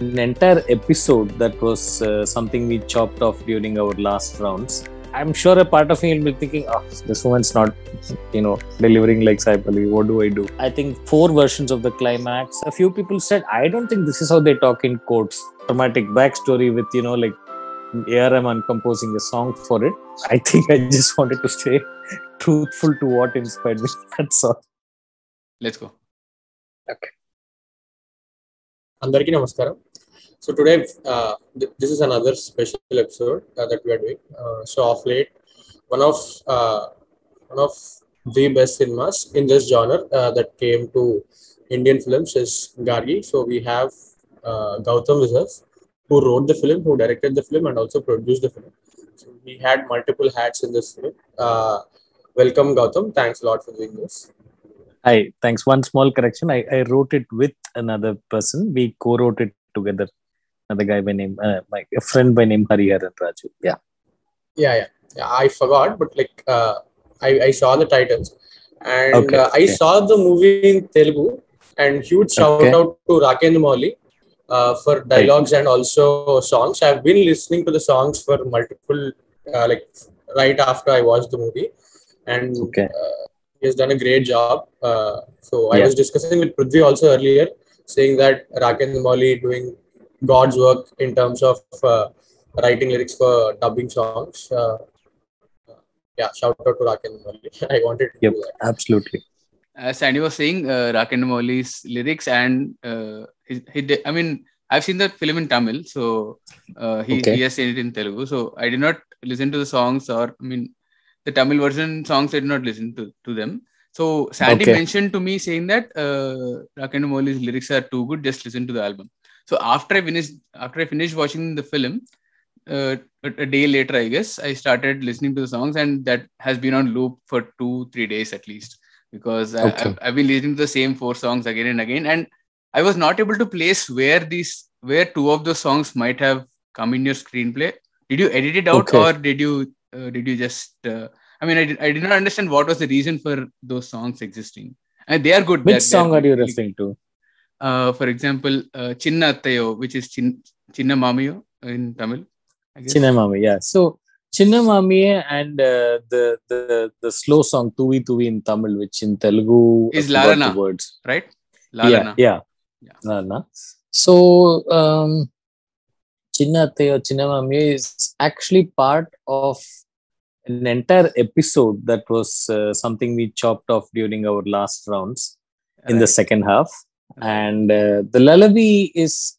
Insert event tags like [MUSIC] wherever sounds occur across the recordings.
an entire episode that was uh, something we chopped off during our last rounds. I'm sure a part of me will be thinking, oh, this woman's not, you know, delivering like Sai Pallavi. What do I do? I think four versions of the climax. A few people said, I don't think this is how they talk in quotes. Dramatic backstory with, you know, like ARM composing a song for it. I think I just wanted to stay [LAUGHS] truthful to what inspired me. That's all. Let's go. అందరికీ నమస్కారం so today, uh, th this is another special episode uh, that we are doing. Uh, so off late, one of uh, one of the best cinemas in this genre uh, that came to Indian films is Gargi. So we have uh, Gautham Vizas, who wrote the film, who directed the film, and also produced the film. So he had multiple hats in this film. welcome, Gautham. Thanks a lot for doing this. Hi, thanks. One small correction. I, I wrote it with another person. We co-wrote it together Another guy by name, uh, my a friend by name Hariharan Raju. Yeah. Yeah, yeah, yeah. I forgot, but like uh, I, I saw the titles, and Okay, uh, I okay. saw the movie in Telugu. And huge shout Okay. out to Rakendu Mouli uh, for dialogues and also songs. I've been listening to the songs for multiple, uh, like right after I watched the movie, and Okay. uh, he has done a great job. Uh, so I was discussing with Prithvi also earlier, saying that Rakendu Mouli doing God's work in terms of uh, writing lyrics for dubbing songs. Uh, yeah, shout out to Rakendu Mouli. [LAUGHS] I wanted to Yep. do that. Absolutely. As Sandy was saying, uh, Rakendu Mouli's lyrics and uh, he, he did, I mean, I've seen the film in Tamil, so uh, he, Okay. he has seen it in Telugu. So I did not listen to the songs, or I mean, the Tamil version songs. I did not listen to, to them. So Sandy Okay. mentioned to me saying that uh, Rakendu Mouli's lyrics are too good. Just listen to the album. So after I finished, after I finished watching the film, uh, a, day later, I guess I started listening to the songs, and that has been on loop for two, three days at least because I, Okay. I've, been listening to the same four songs again and again, and I was not able to place where these where two of those songs might have come in your screenplay. Did you edit it out, Okay. or did you uh, did you just? Uh, I mean, I did, I did not understand what was the reason for those songs existing, and they are good. Which They're- song they're are you really- referring to? Uh, for example, uh, Chinna Attayo, which is Chin, Chinna Mamiyo in Tamil. I guess. Yeah. So Chinnamami and uh, the the the slow song Tuvi Tuvi in Tamil, which in Telugu Is the words. right? Yeah, Lalana. yeah, Yeah. Lalana. So um, Chinnamami is actually part of an entire episode that was uh, something we chopped off during our last rounds in the second half. And uh, the lullaby is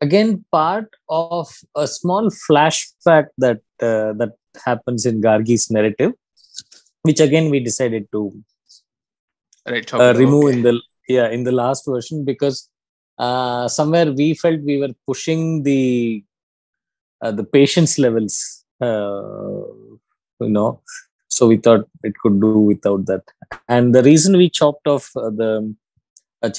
again part of a small flashback that uh, that happens in Gargi's narrative, which again we decided to right. uh, remove okay. in the yeah in the last version because uh, somewhere we felt we were pushing the uh, the patience levels, uh, you know. So we thought it could do without that, and the reason we chopped off uh, the uh,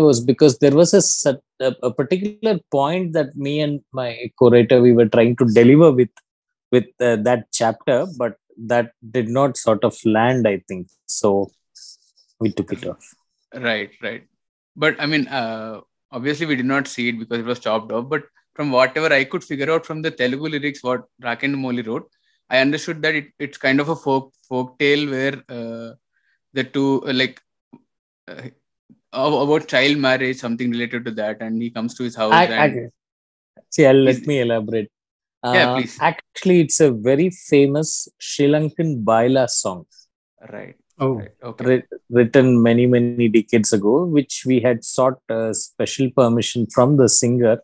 was because there was a, a particular point that me and my co-writer we were trying to deliver with with uh, that chapter, but that did not sort of land. I think so. We took it off. Right, right. But I mean, uh, obviously we did not see it because it was chopped off. But from whatever I could figure out from the Telugu lyrics, what Rakendu Mouli wrote, I understood that it, it's kind of a folk folk tale where uh, the two uh, like uh, about child marriage, something related to that, and he comes to his house. Ac- and, ac- see, I'll, let me elaborate. Yeah, Uh, please. Actually, it's a very famous Sri Lankan Baila song right, Oh, right, okay, written many, many decades ago, which we had sought uh, special permission from the singer,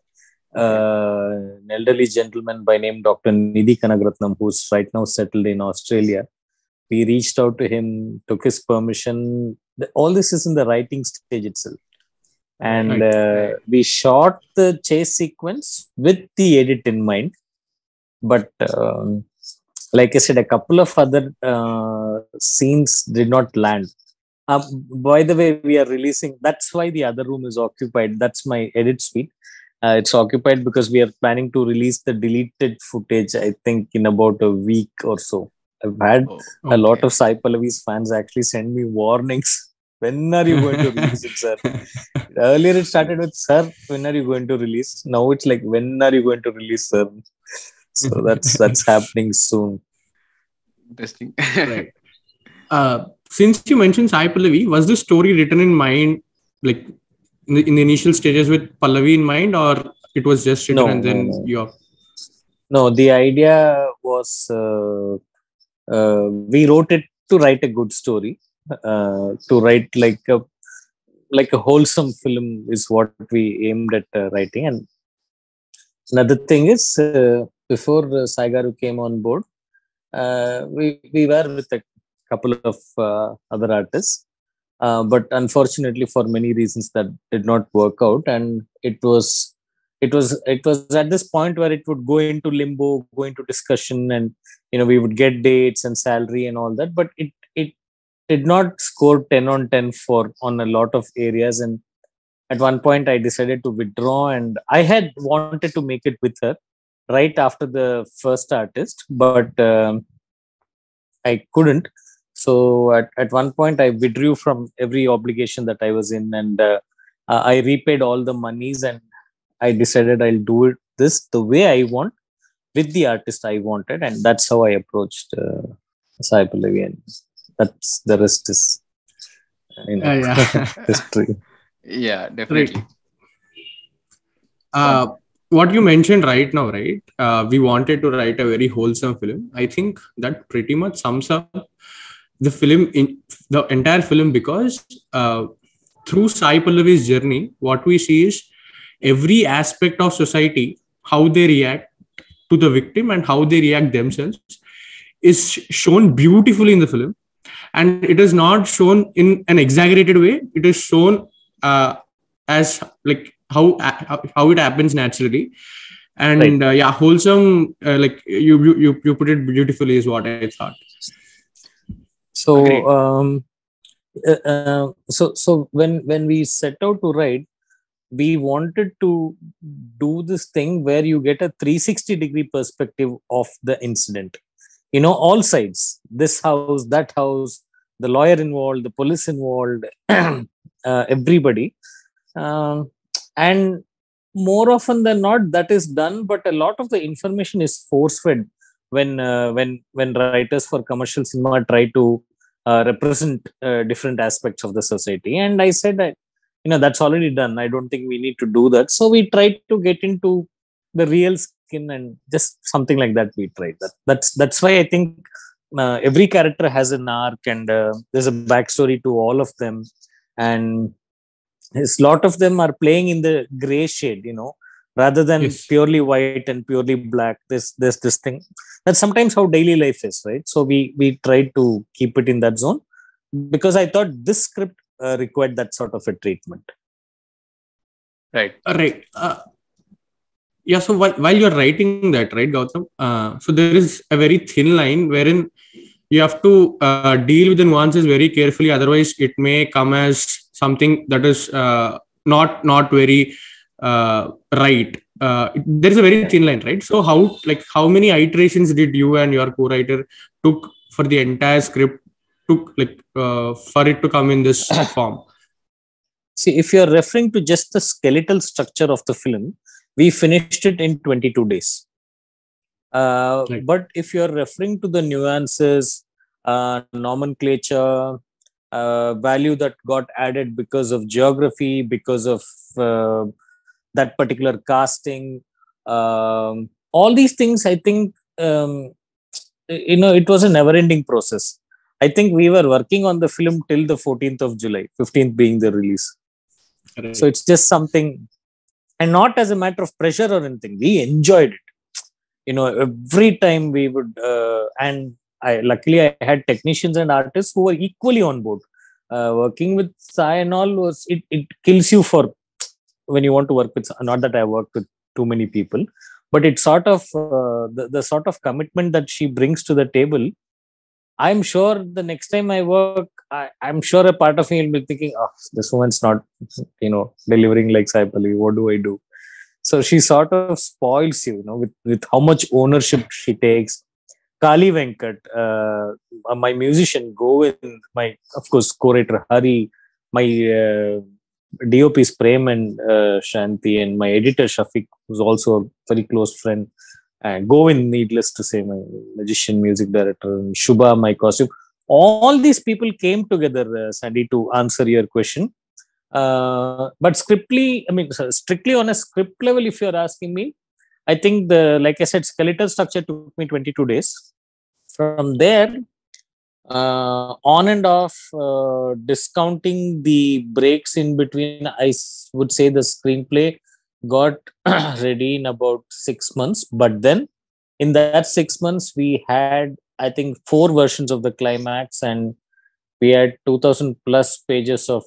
uh, an elderly gentleman by name Dr. Nithi Kanagaratnam, who's right now settled in Australia. We reached out to him, took his permission. All this is in the writing stage itself. And Right, uh, we shot the chase sequence with the edit in mind. But um, like I said, a couple of other uh, scenes did not land. Um, by the way, we are releasing. That's why the other room is occupied. That's my edit suite. Uh, it's occupied because we are planning to release the deleted footage. I think in about a week or so. I've had Oh, a lot of Sai Pallavi's fans actually send me warnings [LAUGHS] when are you going to release it sir [LAUGHS] earlier it started with sir when are you going to release now it's like when are you going to release sir so [LAUGHS] that's that's happening soon Interesting. right. Uh, since you mentioned Sai Pallavi, was this story written in mind, like in the, in the initial stages with Pallavi in mind, or it was just written No, and then no, no. you no the idea was uh, uh, we wrote it to write a good story. Uh, to write like a like a wholesome film is what we aimed at uh, writing. And another thing is uh, before uh, saigaru came on board uh, we we were with a couple of uh, other artists. But unfortunately for many reasons that did not work out. And it was it was it was at this point where it would go into limbo go into discussion and you know we would get dates and salary and all that but it it did not score 10 on 10 for on a lot of areas. And at one point i decided to withdraw and i had wanted to make it with her right after the first artist but um, i couldn't. So at, at one point i withdrew from every obligation that i was in and uh, i repaid all the monies and I decided I'll do it this the way I want with the artist I wanted, and that's how I approached uh, Sai Pallavi, and that's the rest is you know, Uh, yeah. [LAUGHS] history. yeah, definitely. uh, what you mentioned right now, right? Uh, we wanted to write a very wholesome film. I think that pretty much sums up the film in the entire film because uh, through Sai Pallavi's journey, what we see is every aspect of society, how they react to the victim and how they react themselves, is shown beautifully in the film. And it is not shown in an exaggerated way. It is shown uh, as like how how it happens naturally and Right. uh, yeah wholesome uh, like you, you you put it beautifully is what i thought So Agreed. um, uh, uh, so so when when we set out to write, we wanted to do this thing where you get a 360 degree perspective of the incident. You know, all sides. This house, that house, the lawyer involved, the police involved, [CLEARS THROAT] uh, everybody. Um, and more often than not, that is done. But a lot of the information is force fed when uh, when when writers for commercial cinema try to uh, represent uh, different aspects of the society and i said that you know that's already done. I don't think we need to do that. So we tried to get into the real skin and just something like that we tried that that's that's why i think uh, every character has an arc and uh, there's a backstory to all of them. And a lot of them are playing in the gray shade you know rather than Yes. purely white and purely black. This this this thing. That's sometimes how daily life is right? So we we tried to keep it in that zone. Because i thought this script uh, required that sort of a treatment. Right. Right. Uh, yeah so while, while you're writing that right gautham uh, so there is a very thin line wherein you have to uh, deal with the nuances very carefully. Otherwise it may come as something that is uh, not not very uh, right. Uh, there is a very thin line right? So how like how many iterations did you and your co-writer took for the entire script took like uh, for it to come in this [COUGHS] form. See if you're referring to just the skeletal structure of the film we finished it in 22 days. Uh, Right. but if you're referring to the nuances uh, nomenclature uh, value that got added because of geography because of uh, that particular casting um, all these things i think um, you know it was a never ending process i think we were working on the film till the 14th of july 15th being the release. Right. so it's just something and not as a matter of pressure or anything. We enjoyed it. You know every time we would uh, and i luckily i had technicians and artists who were equally on board. Uh, working with Sai and all was it, it kills you for when you want to work with not that i worked with too many people but it's sort of uh, the, the sort of commitment that she brings to the table i'm sure the next time i work I, i'm sure a part of me will be thinking oh this woman's not you know delivering like Sai what do i do? So she sort of spoils you you know with, with how much ownership she takes. Kaali venkat uh, my musician govind my of course co-writer hari my uh, DOPs Prem and uh, Shanti and my editor Shafique, who's also a very close friend, and Govind, needless to say, my magician, music director, and Shubha, my costume. All these people came together, uh, Sandy, to answer your question. Uh, but scriptly, I mean, strictly on a script level, if you're asking me, I think the, like I said, skeletal structure took me 22 days. From there, uh, on and off, uh, discounting the breaks in between, I would say the screenplay got [CLEARS THROAT] ready in about six months. But then, in that six months, we had, I think, four versions of the climax, and we had 2000 plus pages of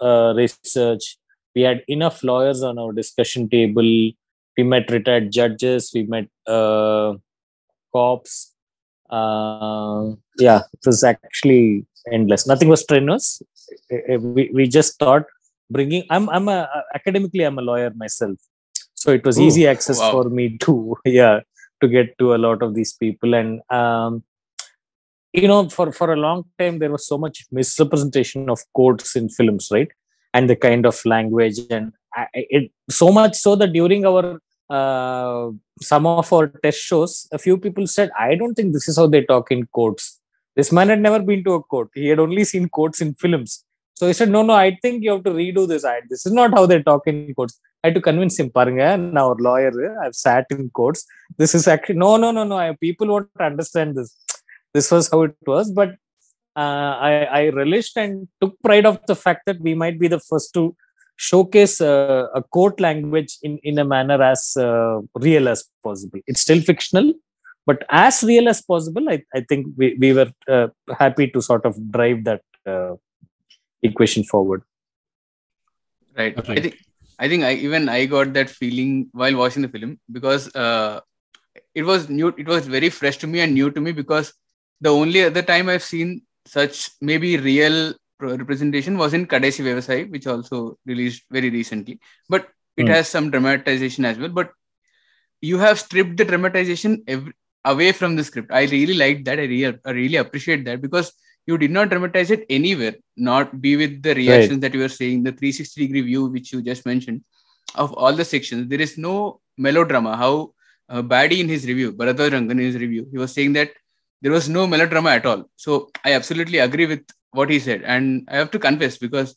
uh, research. We had enough lawyers on our discussion table. We met retired judges. We met uh, cops. Uh, yeah, it was actually endless. Nothing was strenuous. Uh, uh, We, we just thought bringing. I'm I'm a academically I'm a lawyer myself, so it was Ooh, easy access wow. for me [LAUGHS] to yeah to get to a lot of these people. And um, you know for for a long time there was so much misrepresentation of courts in films right? And the kind of language and I, I- it so much so that during our uh, some of our test shows a few people said i don't think this is how they talk in courts. This man had never been to a court. He had only seen courts in films so he said no no i think you have to redo this I, this is not how they talk in courts i had to convince him paranga our lawyer i've sat in courts this is actually no no no no people won't understand this this was how it was but uh, I, I relished and took pride of the fact that we might be the first to showcase uh, a court language in, in a manner as uh, real as possible. It's still fictional, but as real as possible. I, I think we, we were happy to sort of drive that equation forward. right. I think i think i even i got that feeling while watching the film because uh, it was new it was very fresh to me and new to me because the only other time i've seen such maybe real representation was in Kadaisi Vivasayi, which also released very recently. But it Hmm. has some dramatization as well. But you have stripped the dramatization ev- away from the script. I really liked that. I really, I really appreciate that because you did not dramatize it anywhere not be with the reactions that you were saying the 360 degree view which you just mentioned of all the sections there is no melodrama. How uh, Badi in his review Baradwaj Rangan in his review he was saying that there was no melodrama at all. So i absolutely agree with what he said. And i have to confess because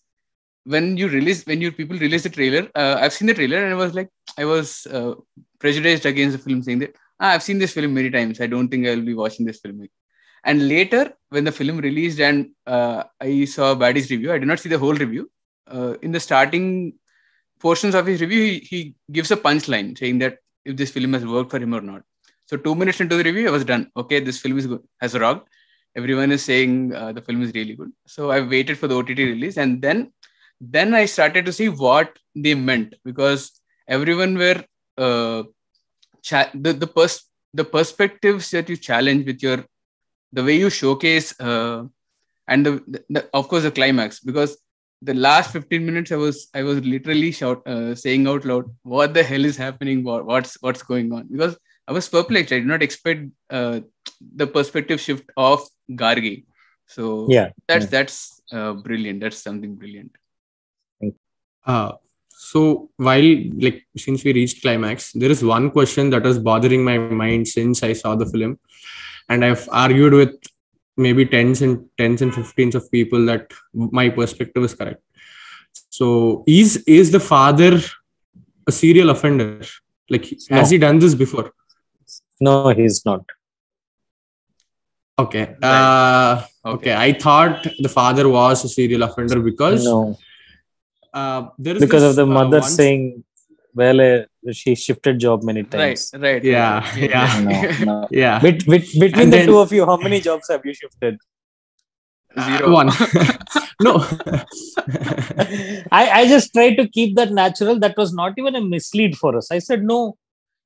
when you release when you people release the trailer uh, i've seen the trailer and i was like i was uh, prejudiced against the film saying that ah, i've seen this film many times. I don't think i'll be watching this film and later when the film released and uh, i saw Badi's review i did not see the whole review. Uh, in the starting portions of his review he, he gives a punchline saying that if this film has worked for him or not. So two minutes into the review i was done. Okay this film is good has rocked. Everyone is saying uh, the film is really good. So i waited for the ott release and then then i started to see what they meant because everyone were uh, cha- the the pers- the perspectives that you challenge with your the way you showcase uh, and the, the of course the climax because the last 15 minutes i was i was literally shout uh, saying out loud what the hell is happening? What, what's what's going on? Because i was perplexed. I did not expect uh, the perspective shift of gargi. So Yeah. that's yeah. that's uh, brilliant. That's something brilliant. Uh, so while like since we reached climax, there is one question that was bothering my mind since I saw the film, and I've argued with maybe tens and tens and fifteens of people that my perspective is correct. So is is the father a serial offender? Like has he done this before? No, he's not. Okay. Uh, okay, okay. I thought the father was a serial offender because No, uh, there is because this, of the uh, mother one- saying, well, uh, she shifted job many right times. right Yeah, right, yeah. No, no. [LAUGHS] Yeah. Bet, bet, between And the then- two of you, how many jobs have you shifted? Zero. one. [LAUGHS] no. I, I just tried to keep that natural. That was not even a mislead for us. I said, no,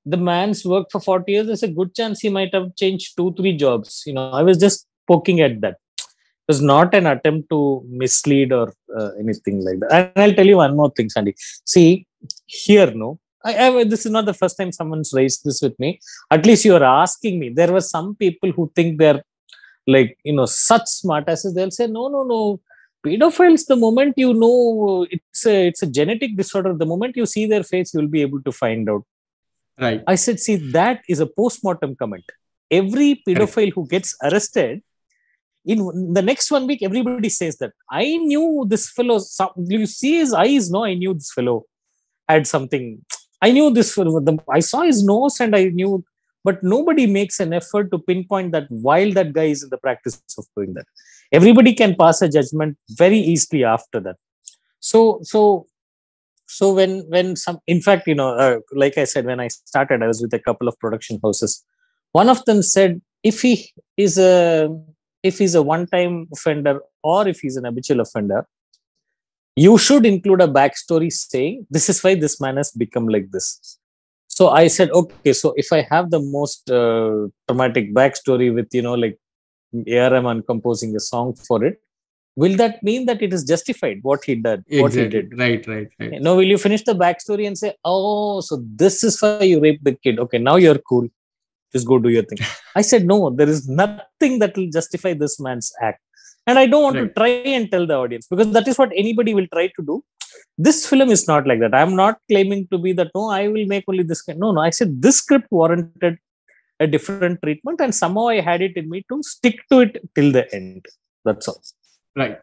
the man's worked for 40 years. There's a good chance he might have changed two, three jobs. You know, I was just poking at that. It was not an attempt to mislead or uh, anything like that. And I'll tell you one more thing, Sandy. See, here, no, I, I, this is not the first time someone's raised this with me. At least you are asking me. There were some people who think they're like, you know, such smart asses. They'll say, no, no, no. Pedophiles the moment you know it's a it's a genetic disorder the moment you see their face you'll be able to find out. Right. I said see that is a post-mortem comment. Every pedophile who gets arrested in the next one week everybody says that. I knew this fellow. You see his eyes no? I knew this fellow had something. I knew this the, i saw his nose and i knew but nobody makes an effort to pinpoint that while that guy is in the practice of doing that. Everybody can pass a judgment very easily after that. So so so when when some in fact you know uh, like i said when i started i was with a couple of production houses. One of them said if he is a if he's a one time offender or if he's an habitual offender you should include a backstory saying this is why this man has become like this. So i said okay so if i have the most uh, traumatic backstory with you know like ARM composing a song for it will that mean that it is justified what he did what he exactly. did? Right right right. No will you finish the backstory and say oh so this is why you raped the kid. Okay now you're cool. Just go do your thing. [LAUGHS] I said no there is nothing that will justify this man's act and i don't want Right. to try and tell the audience because that is what anybody will try to do. This film is not like that. I'm not claiming to be that no i will make only this no no i said this script warranted a different treatment and somehow i had it in me to stick to it till the end. That's all. Right.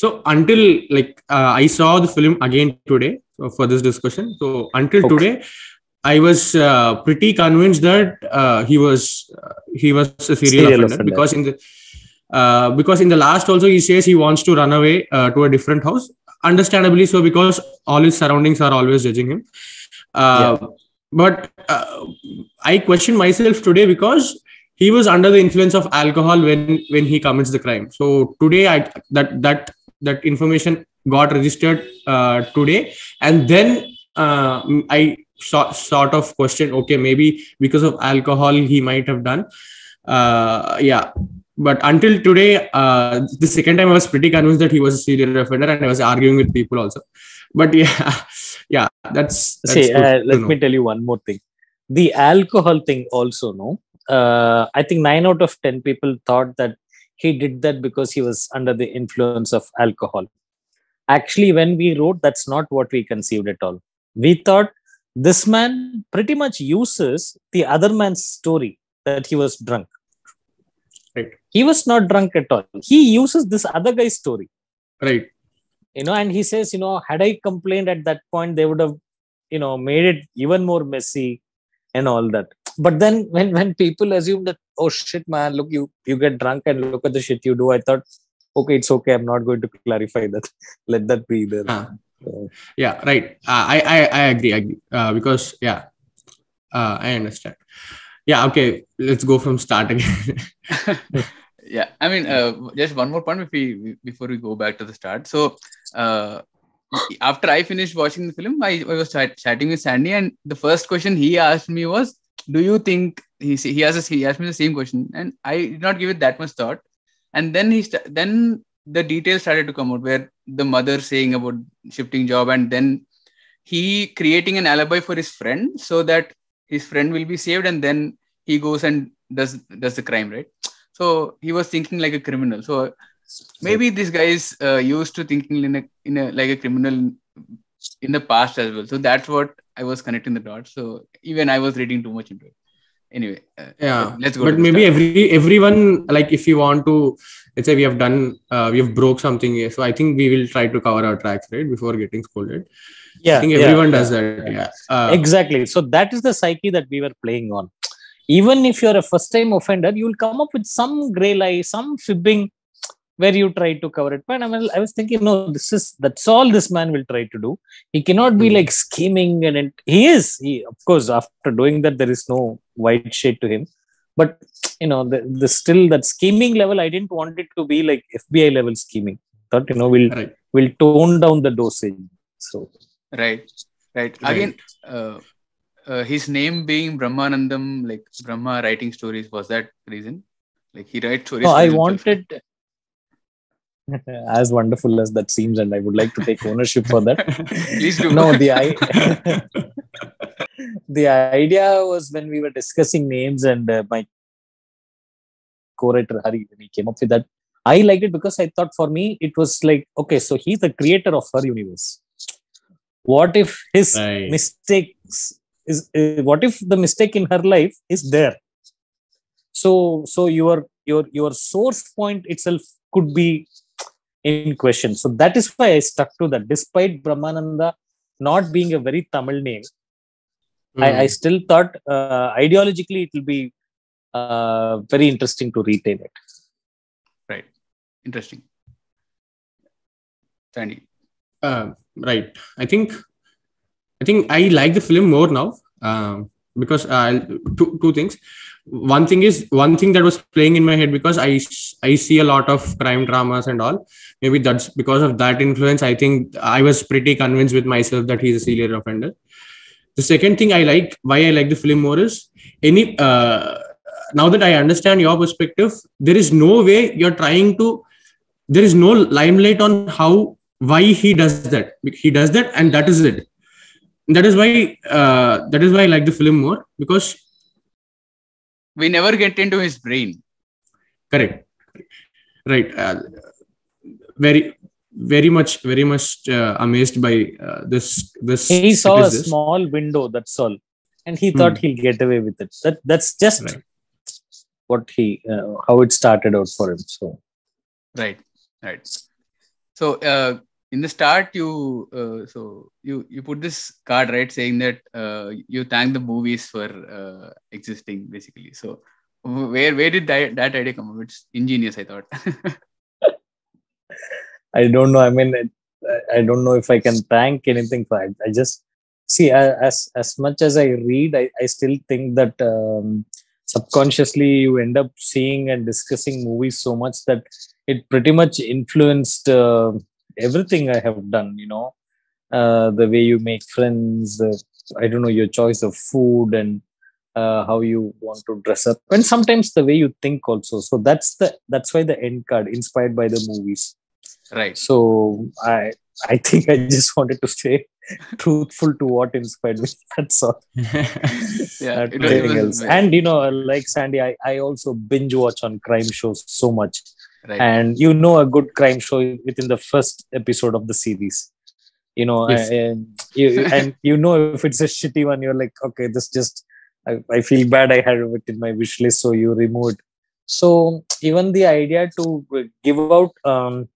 So until like uh, i saw the film again today uh, for this discussion. So until Okay. today i was uh, pretty convinced that uh, he was uh, he was a serial, Serial offender, offender. because in the uh, because in the last also he says he wants to run away uh, to a different house. Understandably so because all his surroundings are always judging him. Uh, but uh, i question myself today because he was under the influence of alcohol when when he commits the crime. So today i that that that information got registered uh, today. And then uh, i so, sort of question okay maybe because of alcohol he might have done. Uh, yeah but until today uh, the second time i was pretty convinced that he was a serial offender and i was arguing with people also but yeah [LAUGHS] yeah that's, that's See, uh, let know. me tell you one more thing. The alcohol thing also, no. Uh, I think nine out of ten people thought that he did that because he was under the influence of alcohol. Actually, when we wrote, that's not what we conceived at all. We thought this man pretty much uses the other man's story that he was drunk. Right. He was not drunk at all. He uses this other guy's story. Right. You know and he says you know had i complained at that point they would have you know made it even more messy and all that. But then when when people assume that oh shit man look you you get drunk and look at the shit you do i thought okay it's okay. I'm not going to clarify that. [LAUGHS] Let that be there. So, yeah right. Uh, I, I i agree. I agree uh, because yeah. Uh, i understand yeah okay let's go from start again. [LAUGHS] Yeah i mean uh, just one more point we before we go back to the start. So uh, after i finished watching the film i, I was chat, chatting with sandy and the first question he asked me was do you think he he asked he asked me the same question? And i did not give it that much thought. And then he st- then the details started to come out where the mother saying about shifting job and then he creating an alibi for his friend so that his friend will be saved and then he goes and does does the crime right? So he was thinking like a criminal. So maybe this guy is uh, used to thinking in a, in a like a criminal in the past as well. So that's what i was connecting the dots. So even i was reading too much into it. Anyway uh, yeah let's go but maybe start. every everyone like if you want to let's say we have done uh, we have broke something here so i think we will try to cover our tracks right before getting scolded yeah i think everyone yeah. does that yeah. Uh, exactly. So that is the psyche that we were playing on. Even if you're a first time offender you'll come up with some gray lie some fibbing where you try to cover it. But I, mean, I was thinking no this is that's all this man will try to do. He cannot be Hmm. like scheming and he is. He of course after doing that there is no white shade to him. But you know the, the still that scheming level i didn't want it to be like fbi level scheming. Thought you know we'll right. we'll tone down the dosage. So right right again uh, uh, his name being brahmanandam like brahma writing stories was that reason like he writes stories No, I himself. wanted [LAUGHS] as wonderful as that seems, and I would like to take ownership for that. [LAUGHS] Please do. no, the I [LAUGHS] the idea was when we were discussing names, and uh, my co-writer Hari, when he came up with that, I liked it because I thought for me it was like okay, so he's the creator of her universe. What if his Right. mistakes is uh, what if the mistake in her life is there? So so your your your source point itself could be in question. So that is why I stuck to that, despite Brahmananda not being a very Tamil name. I, I Mm. still thought uh, ideologically it will be uh, very interesting to retain it. Right interesting. Sandy. Uh, right. I think I think I like the film more now um, because uh, two two things. One thing is one thing that was playing in my head because i i see a lot of crime dramas and all. Maybe that's because of that influence. I think I was pretty convinced with myself that he's a serial offender. The second thing I like, why I like the film more is any. Uh, now that I understand your perspective, there is no way you're trying to. There is no limelight on how why he does that he does that and that is it that is why uh, that is why i like the film more because We never get into his brain. correct right uh, very very much very much uh, amazed by uh, this this He saw a this. small window, that's all, and he thought Hmm. he'll get away with it. That that's just Right. what he uh, how it started out for him. So Right. Right. So uh, in the start, you uh, so you you put this card right saying that uh, you thank the movies for uh, existing basically. So where where did that, that idea come from? It's ingenious, I thought. [LAUGHS] I don't know. I mean, I- don't know if I can thank anything for it. I just see as as much as I read, I, I still think that um, subconsciously you end up seeing and discussing movies so much that it pretty much influenced uh, everything I have done. You know, uh, the way you make friends, the, I don't know your choice of food and uh, how you want to dress up, and sometimes the way you think also. So that's the that's why the end card inspired by the movies right. so i i think i just wanted to stay [LAUGHS] truthful to what inspired me [LAUGHS] that's all [LAUGHS] Yeah. Not it was- it was and you know like sandy I, I also binge watch on crime shows so much right. and you know a good crime show within the first episode of the series you know Yes. and you and [LAUGHS] you know if it's a shitty one you're like okay this just I, I feel bad i had it in my wish list so you removed so even the idea to give out um,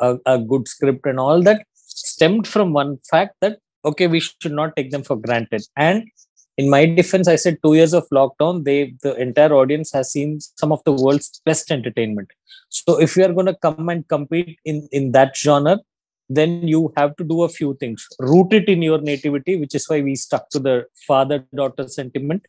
a, a good script and all that stemmed from one fact that okay we should not take them for granted and in my defense i said two years of lockdown they the entire audience has seen some of the world's best entertainment. So if you are going to come and compete in in that genre then you have to do a few things. Root it in your nativity which is why we stuck to the father daughter sentiment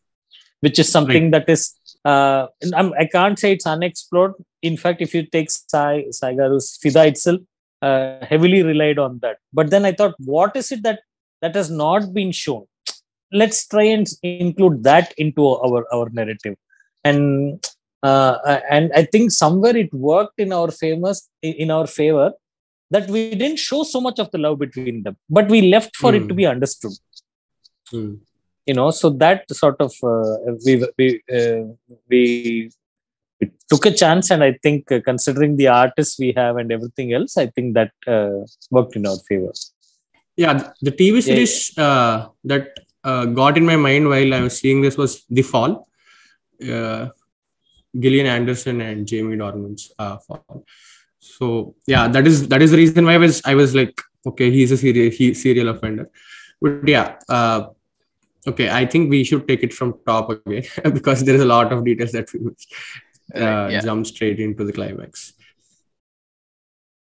which is something that is uh, I'm, i can't say it's unexplored. In fact if you take sai saigaru's Fidaa itself uh, heavily relied on that. But then i thought what is it that that has not been shown let's try and include that into our our narrative and uh, and i think somewhere it worked in our famous in our favor that we didn't show so much of the love between them but we left for it to Hmm. be understood Hmm. you know so that sort of uh, we we uh, we we took a chance and i think uh, considering the artists we have and everything else i think that uh, worked in our favor yeah the tv series uh, that uh, got in my mind while i was seeing this was the fall uh, gillian anderson and jamie dornan's uh, fall so yeah that is that is the reason why i was i was like okay he's a serial he serial offender but yeah uh, okay i think we should take it from top again [LAUGHS] because there is a lot of details that we missed. uh, yeah. jump straight into the climax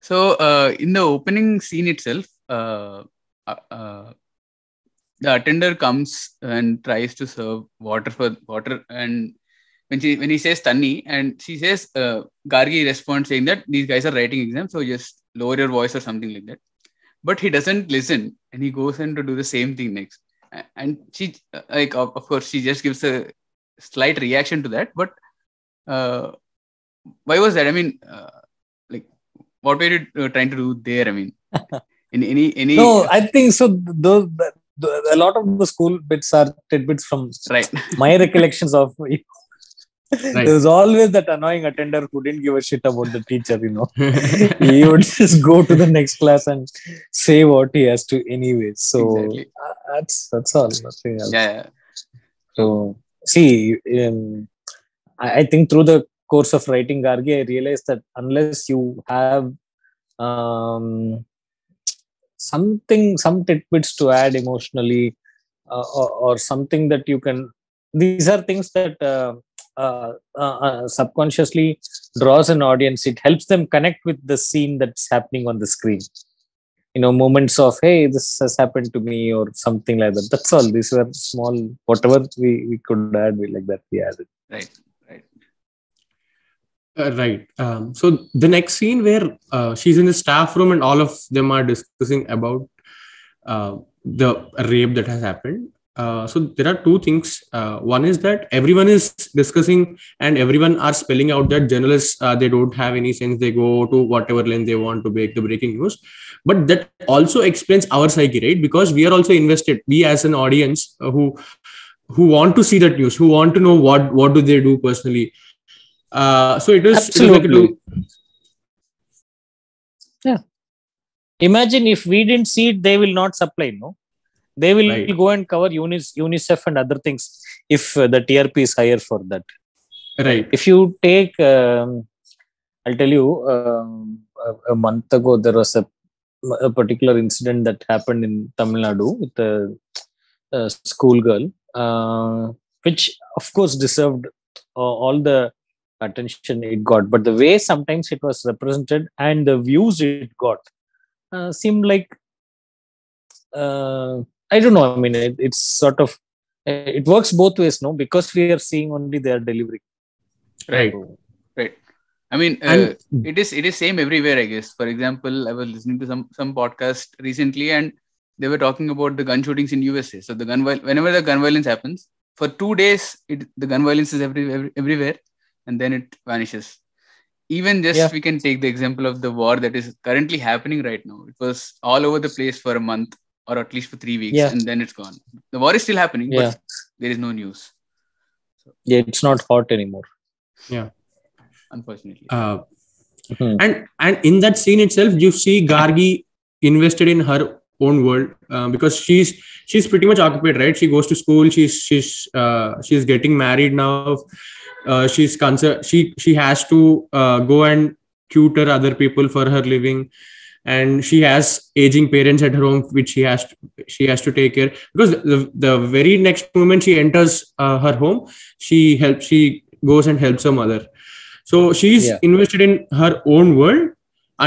So uh, in the opening scene itself, uh, uh, uh, the attender comes and tries to serve water for water, and when she when he says Tanni, and she says uh, Gargi responds saying that these guys are writing exams, so just lower your voice or something like that. But he doesn't listen, and he goes in to do the same thing next. And she like of of course she just gives a slight reaction to that, but uh, why was that? I mean. Uh, like what were you uh, trying to do there i mean [LAUGHS] in any any no i think so those a lot of the school bits are tidbits from right my recollections of [LAUGHS] Right. There was always that annoying attender who didn't give a shit about the teacher, you know. he would [LAUGHS] just go to the next class and say what he has to anyway. So Exactly. uh, that's that's all. Nothing else. Yeah, yeah. So see, um, I, I think through the course of writing Gargi, I realized that unless you have um, something, some tidbits to add emotionally, uh, or, or something that you can, these are things that uh, uh, uh, uh, subconsciously draws an audience. It helps them connect with the scene that's happening on the screen. You know, moments of hey, this has happened to me, or something like that. That's all. These were small, whatever we, we could add, we like that we added. Right, right. Uh, right. Um, so the next scene where uh, she's in the staff room and all of them are discussing about uh, the rape that has happened. Uh, so there are two things. Uh, one is that everyone is discussing and everyone are spelling out that journalists they don't have any sense. They go to whatever length they want to make the breaking news. But that also explains our psyche, right? Because we are also invested. We as an audience who who want to see that news, who want to know what what do they do personally. Uh, so it is, it is Absolutely. two- Imagine if we didn't see it, they will not supply. No, they will Right. go and cover UNICEF, UNICEF and other things if uh, the TRP is higher for that. right. if you take um, i'll tell you um, a, a month ago there was a, a particular incident that happened in tamil nadu with a, a school girl uh, which of course deserved uh, all the attention it got but the way sometimes it was represented and the views it got uh, seemed like uh, i don't know i mean it, it's sort of it works both ways no because we are seeing only their delivery Right. Right. I mean, uh, And it is it is same everywhere, I guess. For example, I was listening to some some podcast recently, and they were talking about the gun shootings in USA. So the gun whenever the gun violence happens, for two days, it the gun violence is every, every everywhere, and then it vanishes. Even just Yeah. we can take the example of the war that is currently happening right now. It was all over the place for a month, or at least for three weeks, Yeah. and then it's gone. The war is still happening, yeah but there is no news, yeah it's not hot anymore Yeah. unfortunately. uh, Hmm. and and in that scene itself you see gargi invested in her own world uh, because she's she's pretty much occupied right she goes to school she's she's uh, she's getting married now uh, she's concerned she she has to uh, go and tutor other people for her living. And she has aging parents at her home which she has to, she has to take care. Because the, the very next moment she enters uh, her home she helps she goes and helps her mother. So she's Yeah. invested in her own world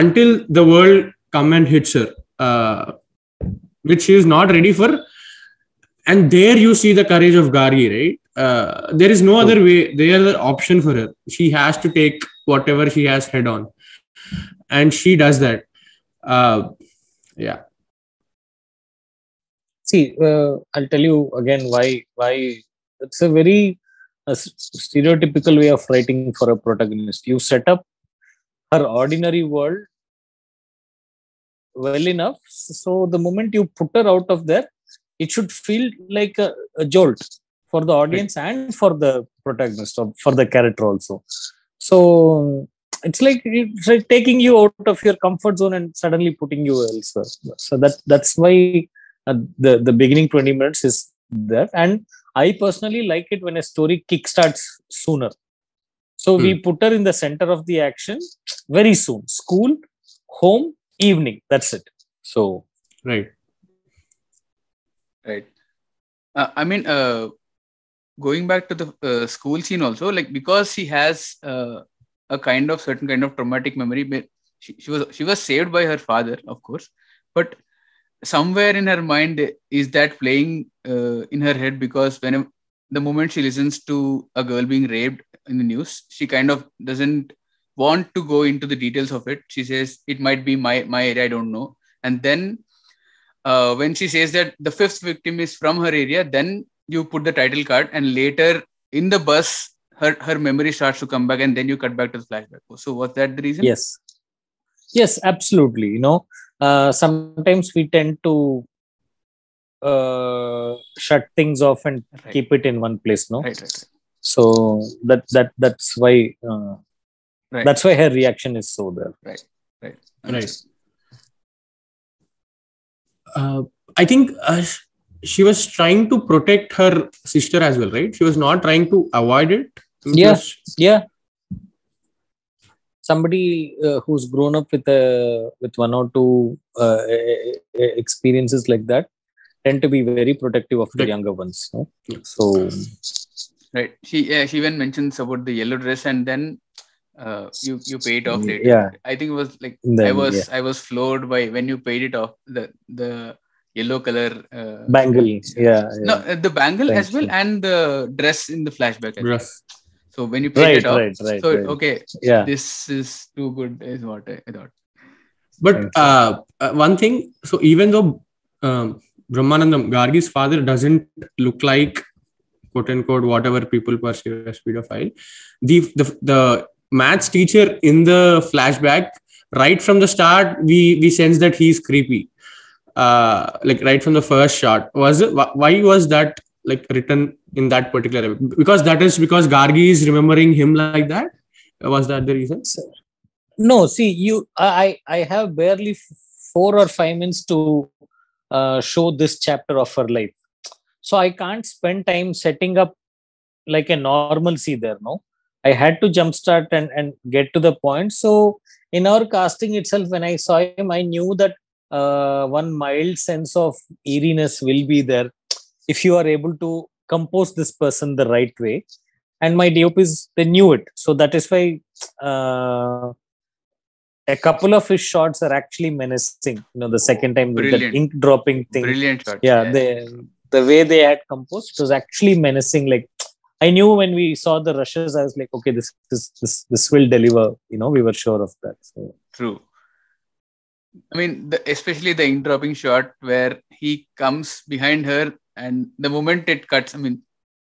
until the world come and hits her uh, which she is not ready for and there you see the courage of gargi right? Uh, there is no other way there other option for her. She has to take whatever she has head on. And she does that. Uh, yeah. See uh, i'll tell you again why why it's a very uh, s- stereotypical way of writing for a protagonist. You set up her ordinary world well enough so the moment you put her out of there it should feel like a, a jolt for the audience and for the protagonist or for the character also. So it's like it's like taking you out of your comfort zone and suddenly putting you elsewhere. So that that's why uh, the the beginning 20 minutes is there. And i personally like it when a story kickstarts sooner. So we put her in the center of the action very soon. School home evening. That's it. So right right. Uh, i mean uh, going back to the uh, school scene also like because she has uh, a kind of certain kind of traumatic memory she, she was she was saved by her father of course but somewhere in her mind is that playing uh, in her head because when the moment she listens to a girl being raped in the news she kind of doesn't want to go into the details of it. She says it might be my my area i don't know. And then uh, when she says that the fifth victim is from her area, then you put the title card, and later in the bus, her her memory starts to come back, and then you cut back to the flashback. So was that the reason? yes yes absolutely you know uh, sometimes we tend to uh, shut things off and Right. keep it in one place no Right, right, right. so that that that's why uh, Right. that's why her reaction is so there Right, right, Right. Uh, I think uh, she was trying to protect her sister as well, right? She was not trying to avoid it. Yes, Yeah. was- yeah somebody uh, who's grown up with a with one or two uh, experiences like that tend to be very protective of the younger ones no? Yeah. so Right. She yeah, she even mentions about the yellow dress and then uh, you you paid off later. Yeah. I think it was like then, I was yeah. I was floored by when you paid it off the the yellow color uh, bangle yeah, No, yeah. uh, the bangle Thank as well you. and the dress in the flashback. as well. Dress. So when you paid right it off, right right, so right. okay, yeah this is too good is what I, I thought. But uh, uh, one thing, so even though um, Brahmanandam, Gargi's father, doesn't look like quote unquote whatever people perceive as pedophile, the, the the maths teacher in the flashback, right from the start, we we sense that he's creepy. Uh, like right from the first shot, was it? Why was that like written in that particular? Because that is because Gargi is remembering him like that. Was that the reason? no see you i i have barely four or five minutes to uh, show this chapter of her life so i can't spend time setting up like a normalcy there no i had to jumpstart and and get to the point so in our casting itself when i saw him i knew that uh, one mild sense of eeriness will be there if you are able to compose this person the right way and my DOPs they knew it so that is why uh, a couple of his shots are actually menacing you know the second time with Brilliant. ink dropping thing Brilliant shot. yeah the the way they had composed it was actually menacing like i knew when we saw the rushes i was like okay this this this, this will deliver you know we were sure of that so True. I mean, the, especially the ink dropping shot where he comes behind her, and the moment it cuts, I mean,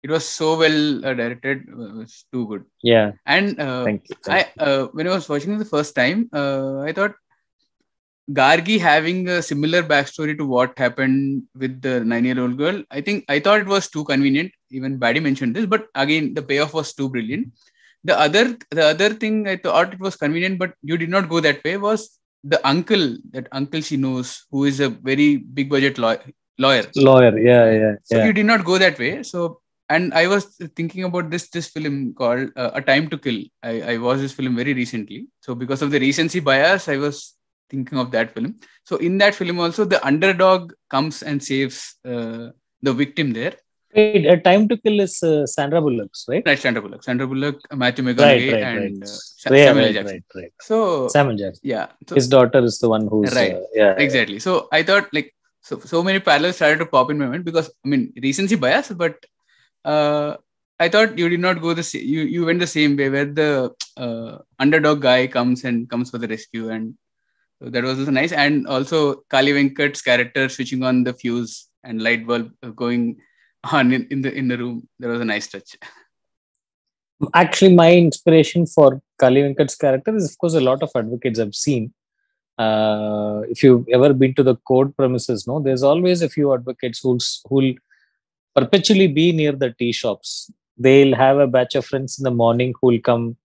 it was so well uh, directed, it was too good. yeah And uh, thank you I uh, when I was watching it the first time, uh, I thought Gargi having a similar backstory to what happened with the nine-year-old girl. I think I thought it was too convenient. Even Baddy mentioned this, but again, the payoff was too brilliant. The other, the other thing I thought it was convenient, but you did not go that way. Was the uncle that uncle she knows, who is a very big budget law- lawyer. lawyer yeah yeah So yeah you did not go that way. So and I was thinking about this this film called uh, A Time to Kill. I, I watched this film very recently. So because of the recency bias, I was thinking of that film. So in that film also, the underdog comes and saves uh, the victim there. Wait, a time to kill is uh, sandra bullock's right? Right, Sandra Bullock, Sandra Bullock, Matthew right McConaughey, right and right. Uh, Sa- yeah, Samuel right, Jackson. right right So samuel jackson. yeah, so, his daughter is the one who's Right. uh, yeah. Exactly. So I thought like so so many parallels started to pop in my mind because I mean recency bias, but uh, I thought you did not go the sa- you you went the same way where the uh, underdog guy comes and comes for the rescue and so that was also nice. And also Kaali Venkat's character switching on the fuse and light bulb uh, going on in, in the in the room that was a nice touch. actually my inspiration for Kaali Venkat's character is of course a lot of advocates I've seen. Uh, if you've ever been to the court premises, no, there's always a few advocates who'll who'll perpetually be near the tea shops. They'll have a batch of friends in the morning who'll come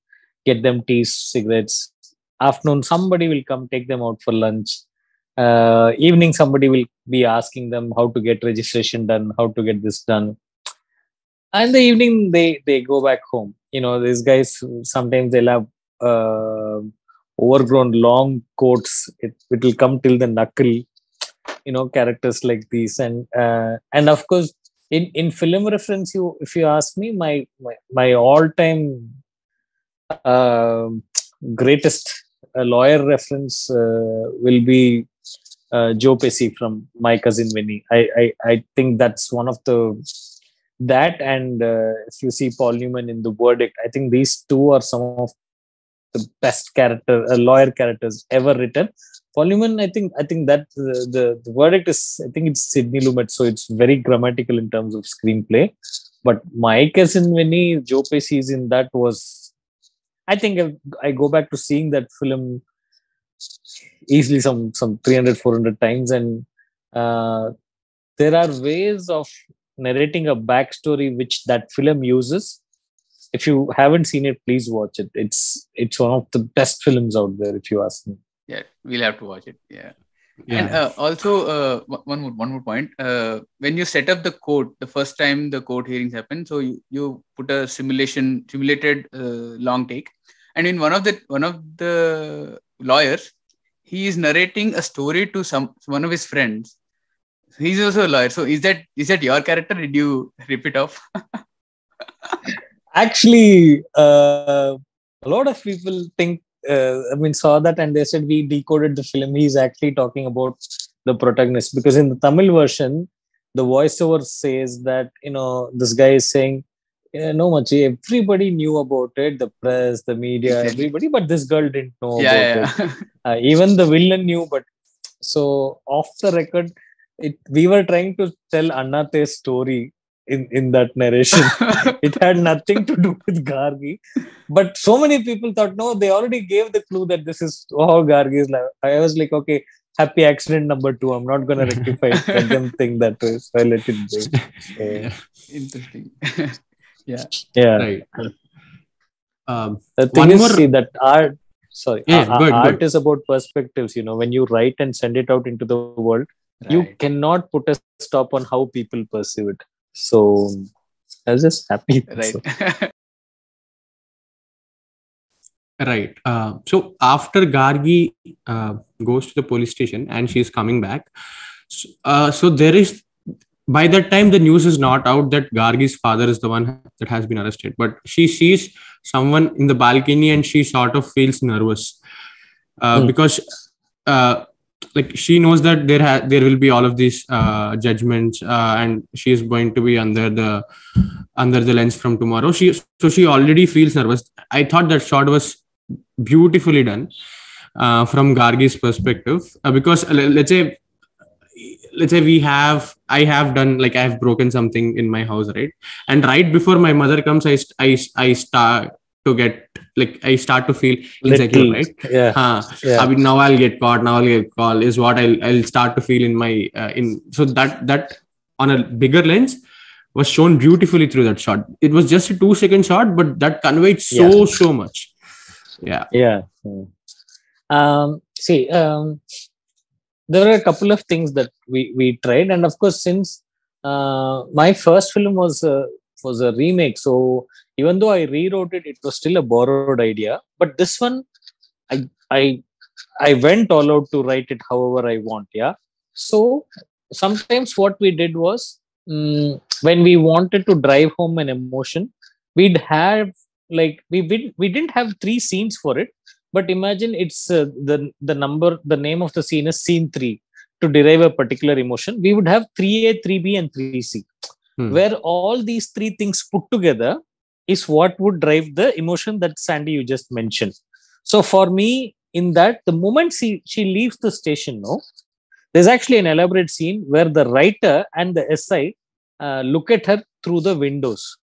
get them tea, cigarettes. Afternoon, somebody will come take them out for lunch. Uh, evening, somebody will be asking them how to get registration done, how to get this done. And the evening they they go back home. You know these guys sometimes they'll have uh, overgrown long coats. It, will come till the knuckle you know characters like these. And uh, and of course in in film reference you if you ask me my my, my all time uh, greatest uh, lawyer reference uh, will be uh, Joe Pesci from My Cousin Vinny. I, I I think that's one of the that and uh, if you see Paul Newman in the verdict, I think these two are some of the best character uh, lawyer characters ever written. Paul Newman, I think I think that the, the the verdict is I think it's Sidney Lumet, so it's very grammatical in terms of screenplay. But my cousin Vinny, Joe Pesci is in that was I think I go back to seeing that film easily some some 300 400 times. And uh, there are ways of narrating a backstory which that film uses. If you haven't seen it please watch it. It's it's one of the best films out there if you ask me. Yeah we'll have to watch it. Yeah. Yeah. And uh, also, uh, one one more one more point. Uh, when you set up the court, the first time the court hearings happen, so you, you put a simulation simulated uh, long take, and in one of the one of the lawyers, he is narrating a story to some one of his friends. He's also a lawyer. So is that is that your character? Did you rip it off? [LAUGHS] actually uh, a lot of people think uh, i mean saw that and they said we decoded the film he's actually talking about the protagonist because in the tamil version the voiceover says that you know this guy is saying yeah, no much everybody knew about it the press the media [LAUGHS] everybody but this girl didn't know yeah, about yeah, it. [LAUGHS] uh, even the villain knew but so off the record it we were trying to tell annate's story in in that narration. [LAUGHS] It had nothing to do with gargi. But so many people thought no they already gave the clue that this is how gargi is like i was like okay happy accident number two. I'm not going to rectify it. Let them think that way. So i let it go. So, Interesting. Yeah. yeah right. Um, the thing One is more- see that art sorry Yeah, a- good, art good. is about perspectives you know when you write and send it out into the world you cannot put a stop on how people perceive it so i was just happy right. So, [LAUGHS] Right. Uh, so after Gargi uh, goes to the police station and she's coming back, so, uh, so there is by that time the news is not out that Gargi's father is the one that has been arrested, but she sees someone in the balcony and she sort of feels nervous uh, Hmm. because uh, like she knows that there ha- there will be all of these uh, judgments uh, and she is going to be under the under the lens from tomorrow. She so she already feels nervous. I thought that shot was beautifully done uh, from Gargi's perspective uh, because let's say let's say we have I have done like I have broken something in my house right and right before my mother comes I st- I, I start to get like I start to feel insecure right yeah huh. yeah I mean, now I'll get caught. Now I'll get called. Is what I'll I'll start to feel in my uh, in. So that that on a bigger lens was shown beautifully through that shot. It was just a two second shot, but that conveyed so Yeah. so much. Yeah. yeah Mm. um see um there are a couple of things that we we tried. And of course since uh, my first film was a, was a remake so even though i rewrote it it was still a borrowed idea. But this one i i i went all out to write it however i want yeah. So sometimes what we did was mm, when we wanted to drive home an emotion we'd have like we, we didn't have three scenes for it but imagine it's uh, the the number the name of the scene is scene 3 to derive a particular emotion we would have 3a 3b and 3c Hmm. where all these three things put together is what would drive the emotion that sandy you just mentioned. So for me in that the moment she she leaves the station no there's actually an elaborate scene where the writer and the si uh, look at her through the windows.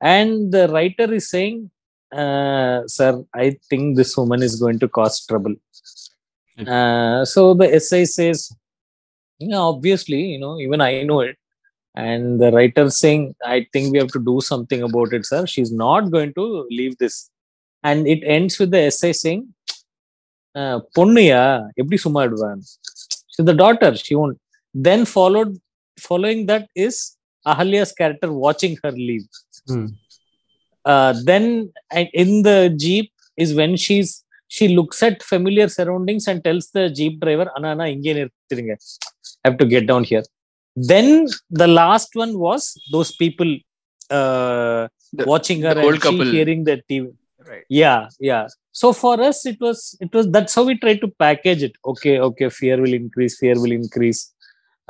And the writer is saying uh, sir, I think this woman is going to cause trouble. Uh, so the SI says, you know, obviously, you know, even I know it. And the writer saying, I think we have to do something about it, sir. She's not going to leave this. And it ends with the SI saying, uh, பொண்ணுயா எப்படி சும்மா So the daughter she won't then followed following that is ahalya's character watching her leave. Hmm uh, then in the jeep is when she's she looks at familiar surroundings and tells the jeep driver anna anna inge nirthirunga i have to get down here. Then the last one was those people uh, The- watching her and she hearing the tv Right. yeah yeah. So for us it was it was that's how we tried to package it. Okay okay fear will increase fear will increase.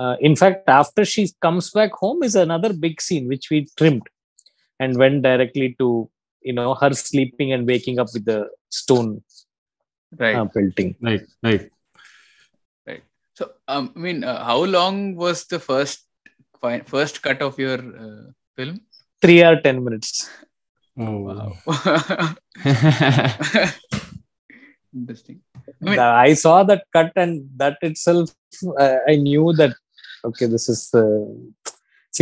Uh, in fact after she comes back home is another big scene which we trimmed and went directly to you know her sleeping and waking up with the stone Right. uh, pelting Right. Right. right So, um, I mean, uh, how long was the first first cut of your uh, film? three or ten minutes Oh Wow. wow. [LAUGHS] [LAUGHS] Interesting. I mean- The- I saw that cut and that itself, uh, I knew that okay, this is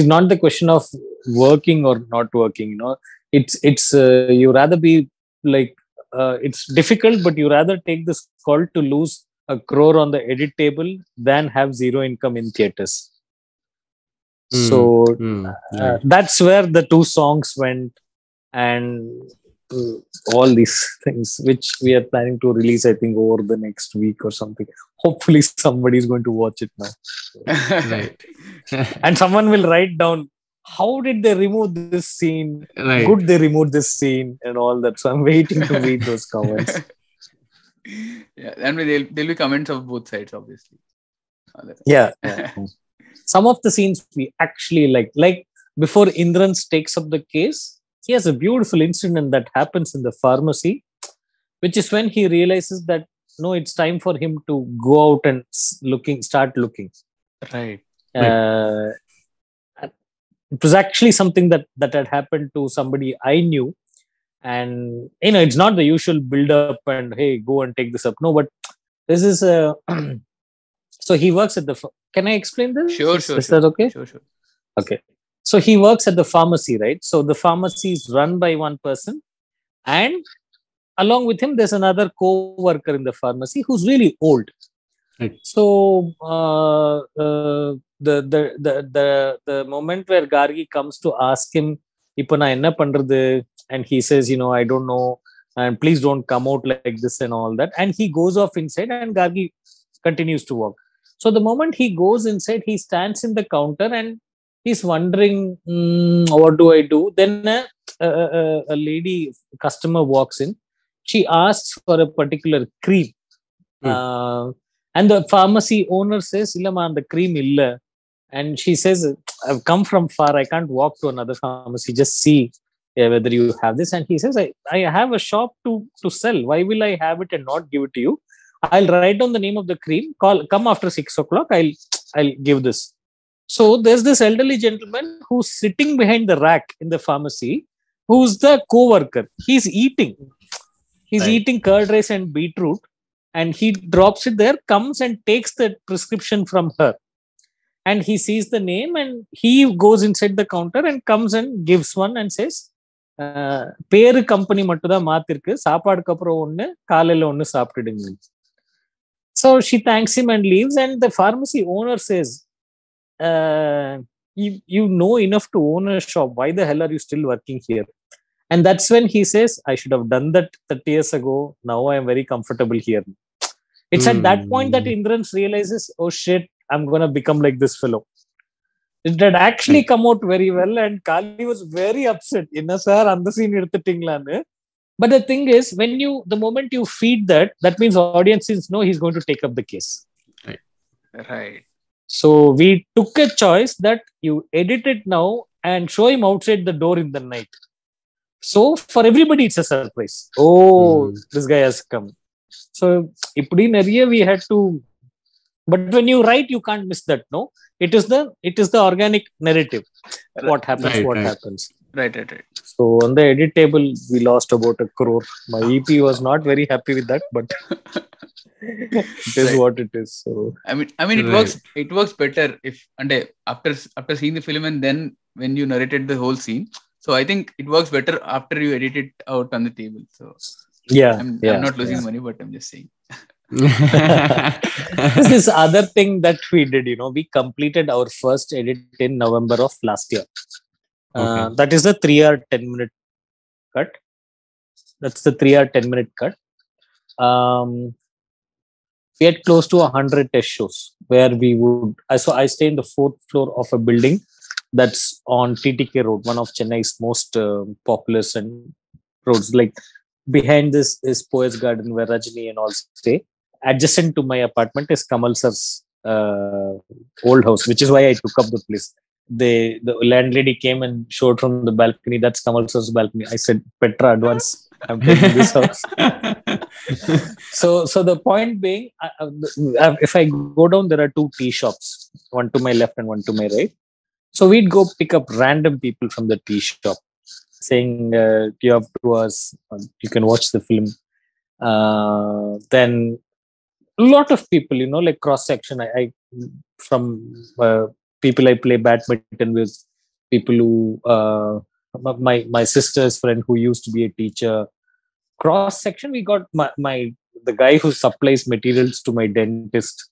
uh, see not the question of working or not working. You know, it's it's uh, you rather be like uh, it's difficult but you rather take this call to lose a crore on the edit table than have zero income in theaters Hmm. so Hmm, uh, right. that's where the two songs went and uh, Uh, all these things which we are planning to release i think over the next week or something. Hopefully somebody is going to watch it now. [LAUGHS] Right. [LAUGHS] And someone will write down how did they remove this scene? Right. Good they removed this scene and all that. So i'm waiting to read those [LAUGHS] comments. Yeah, and there'll, there'll be comments of both sides, obviously. Yeah, yeah. some of the scenes we actually like like before indrans takes up the case he has a beautiful incident that happens in the pharmacy which is when he realizes that no it's time for him to go out and looking start looking Right. uh, it was actually something that that had happened to somebody i knew and you know it's not the usual build up and hey go and take this up no but this is a [CLEARS THROAT] so he works at the can i explain this Sure, sure, is sure. that okay Sure, sure. okay so he works at the pharmacy, right? So the pharmacy is run by one person, and along with him, there's another co-worker in the pharmacy who's really old. Right. So uh, uh, the, the the the the moment where Gargi comes to ask him, "Ipana enna pandrathu?" and he says, "You know, I don't know." and please don't come out like this and all that. And he goes off inside, and Gargi continues to work. So the moment he goes inside, he stands in the counter and he's wondering "Hmm, what do i do? Then a, a, a- a lady customer walks in. She asks for a particular cream. Hmm. uh, and the pharmacy owner says illama the cream illa. And she says i've come from far. I can't walk to another pharmacy. Just see uh, whether you have this. And he says I, I have a shop to to sell. Why will i have it and not give it to you? I'll write down the name of the cream. Call come after six o'clock. I'll i'll give this so there's this elderly gentleman who's sitting behind the rack in the pharmacy who's the co-worker he's eating he's Right. eating curd rice and beetroot and he drops it there comes and takes the prescription from her and he sees the name and he goes inside the counter and comes and gives one and says uh, பேரு company மட்டும் தான் மாத்திருக்கு சாப்பாடுக்கு அப்புறம் ஒண்ணு காலையில ஒண்ணு சாப்பிட்டுடுங்க so she thanks him and leaves and the pharmacy owner says uh, you, you know enough to own a shop. Why the hell are you still working here? And that's when he says i should have done that 30 years ago. Now i am very comfortable here. It's mm. at that point that hmm. indran's realizes oh shit i'm gonna become like this fellow. It had actually hmm. come out very well and kaali was very upset. என்ன sir அந்த scene but the thing is when you the moment you feed that that means audiences know he's going to take up the case. Right. Right. So we took a choice that you edit it now and show him outside the door in the night. So for everybody, it's a surprise. Oh, mm. this guy has come. So in area we had to, but when you write, you can't miss that. No, it is the it is the organic narrative. What happens? Right, what right. happens? Right, right, right. so on the edit table we lost about a crore my ep was not very happy with that but [LAUGHS] it is Right. what it is so I mean, I mean, it Right. works. It works better if and uh, after after seeing the film and then when you narrated the whole scene. So I think it works better after you edit it out on the table. So yeah I'm, yeah I'm not losing yeah. money, but I'm just saying. [LAUGHS] this is other thing that we did you know we completed our first edit in november of last year Okay. that is the 3 hour 10 minute cut that's the 3 hour 10 minute cut um we had close to 100 test shows where we would I so I stay in the fourth floor of a building that's on TTK Road, one of Chennai's most uh, populous and roads. Like behind this is Poes Garden where Rajni and all stay. Adjacent to my apartment is Kamal sir's uh, old house, which is why I took up the place. They the landlady came and showed from the balcony. That's Kamal sir's balcony. I said, Petra, advance. I'm taking this house [LAUGHS] so so the point being uh, if i go down there are two tea shops one to my left and one to my right so we'd go pick up random people from the tea shop saying uh, you have two hours you can watch the film uh, then a lot of people you know like cross section I, I from uh, people I play badminton with, people who uh, my my sister's friend who used to be a teacher. Cross section, we got my, my the guy who supplies materials to my dentist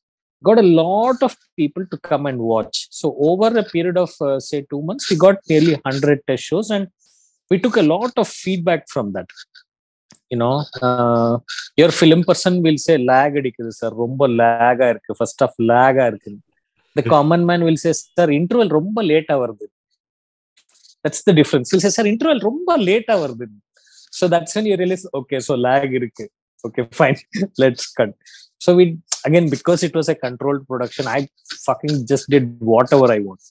got a lot of people to come and watch. So over a period of uh, say two months, we got nearly hundred test shows, and we took a lot of feedback from that. You know, uh, your film person will say lag adikudu sir, rumbo lagar. First off, lagar இருக்கு the common man will say sir interval ரொம்ப late ஆ வருது that's the difference he'll say sir interval ரொம்ப late ஆ வருது so that's when you realize okay so lag இருக்கு okay [LAUGHS] fine let's cut so we again because it was a controlled production i fucking just did whatever i want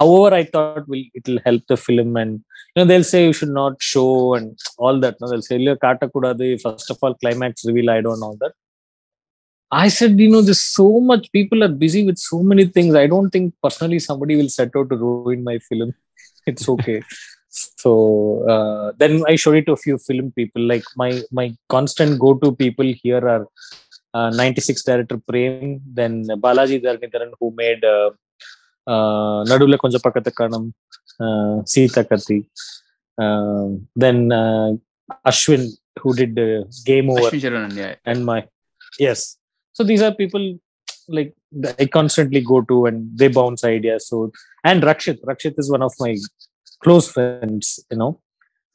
however i thought will it will help the film and you know they'll say you should not show and all that no they'll say "இல்ல, காட்டக்கூடாது first of all climax reveal i don't know that I said, you know, there's so much people are busy with so many things. I don't think personally somebody will set out to ruin my film. [LAUGHS] It's okay. so uh, then I showed it to a few film people. Like my my constant go-to people here are uh, 96 director Prem, then Balaji Tharaneetharan who made uh, uh, Naduvula Konjam Pakkatha Kaanom, uh, Seethakaathi, um, then uh, Ashwin who did uh, Game Over, Ashwin Saravanan, yeah. and my yes so these are people like i constantly go to and they bounce ideas. So and rakshit rakshit is one of my close friends you know.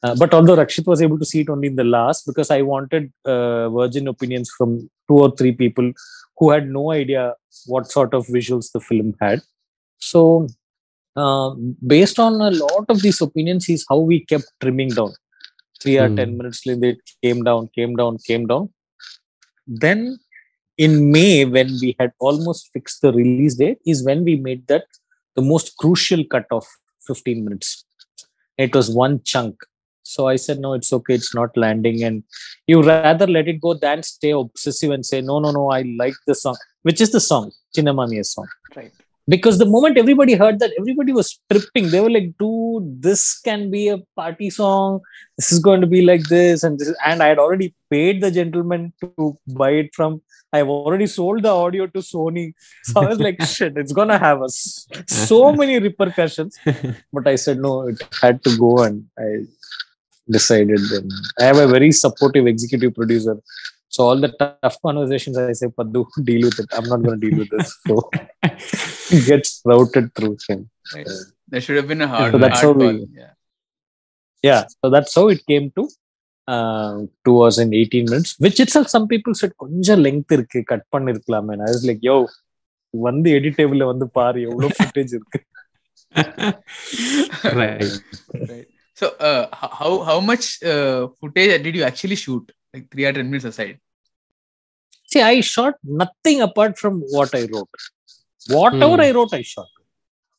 Uh, but although rakshit was able to see it only in the last because i wanted uh, virgin opinions from two or three people who had no idea what sort of visuals the film had. So uh, based on a lot of these opinions is how we kept trimming down. Three or Hmm. 10 minutes later it came down came down came down. Then in may when we had almost fixed the release date is when we made that the most crucial cut of 15 minutes. It was one chunk. So i said no it's okay it's not landing. And you rather let it go than stay obsessive and say no no no i like the song which is the song Chinnamaniya song. Right. Because the moment everybody heard that everybody was tripping. They were like dude this can be a party song. This is going to be like this. And this and i had already paid the gentleman to buy it from i've already sold the audio to sony. So i was like [LAUGHS] shit it's gonna have us so many repercussions. But i said no it had to go and i decided then. I have a very supportive executive producer. So all the tough conversations i say paddu deal with it. I'm not going to deal with this. So [LAUGHS] gets routed through him Right. There should have been a hard, So that's hard how we- call. Yeah. yeah so that's how it came to uh, two hours and 18 minutes which itself some people said கொஞ்சம் length இருக்கு cut பண்ணிருக்கலாமே I was like yo வந்து எடிட்டேபிள்ல வந்து பாரு எவ்வளவு footage இருக்கு [LAUGHS] right Right. So, uh, h- how how much uh, footage did you actually shoot? Like 300 minutes aside. see i shot nothing apart from what i wrote whatever hmm. i wrote i shot.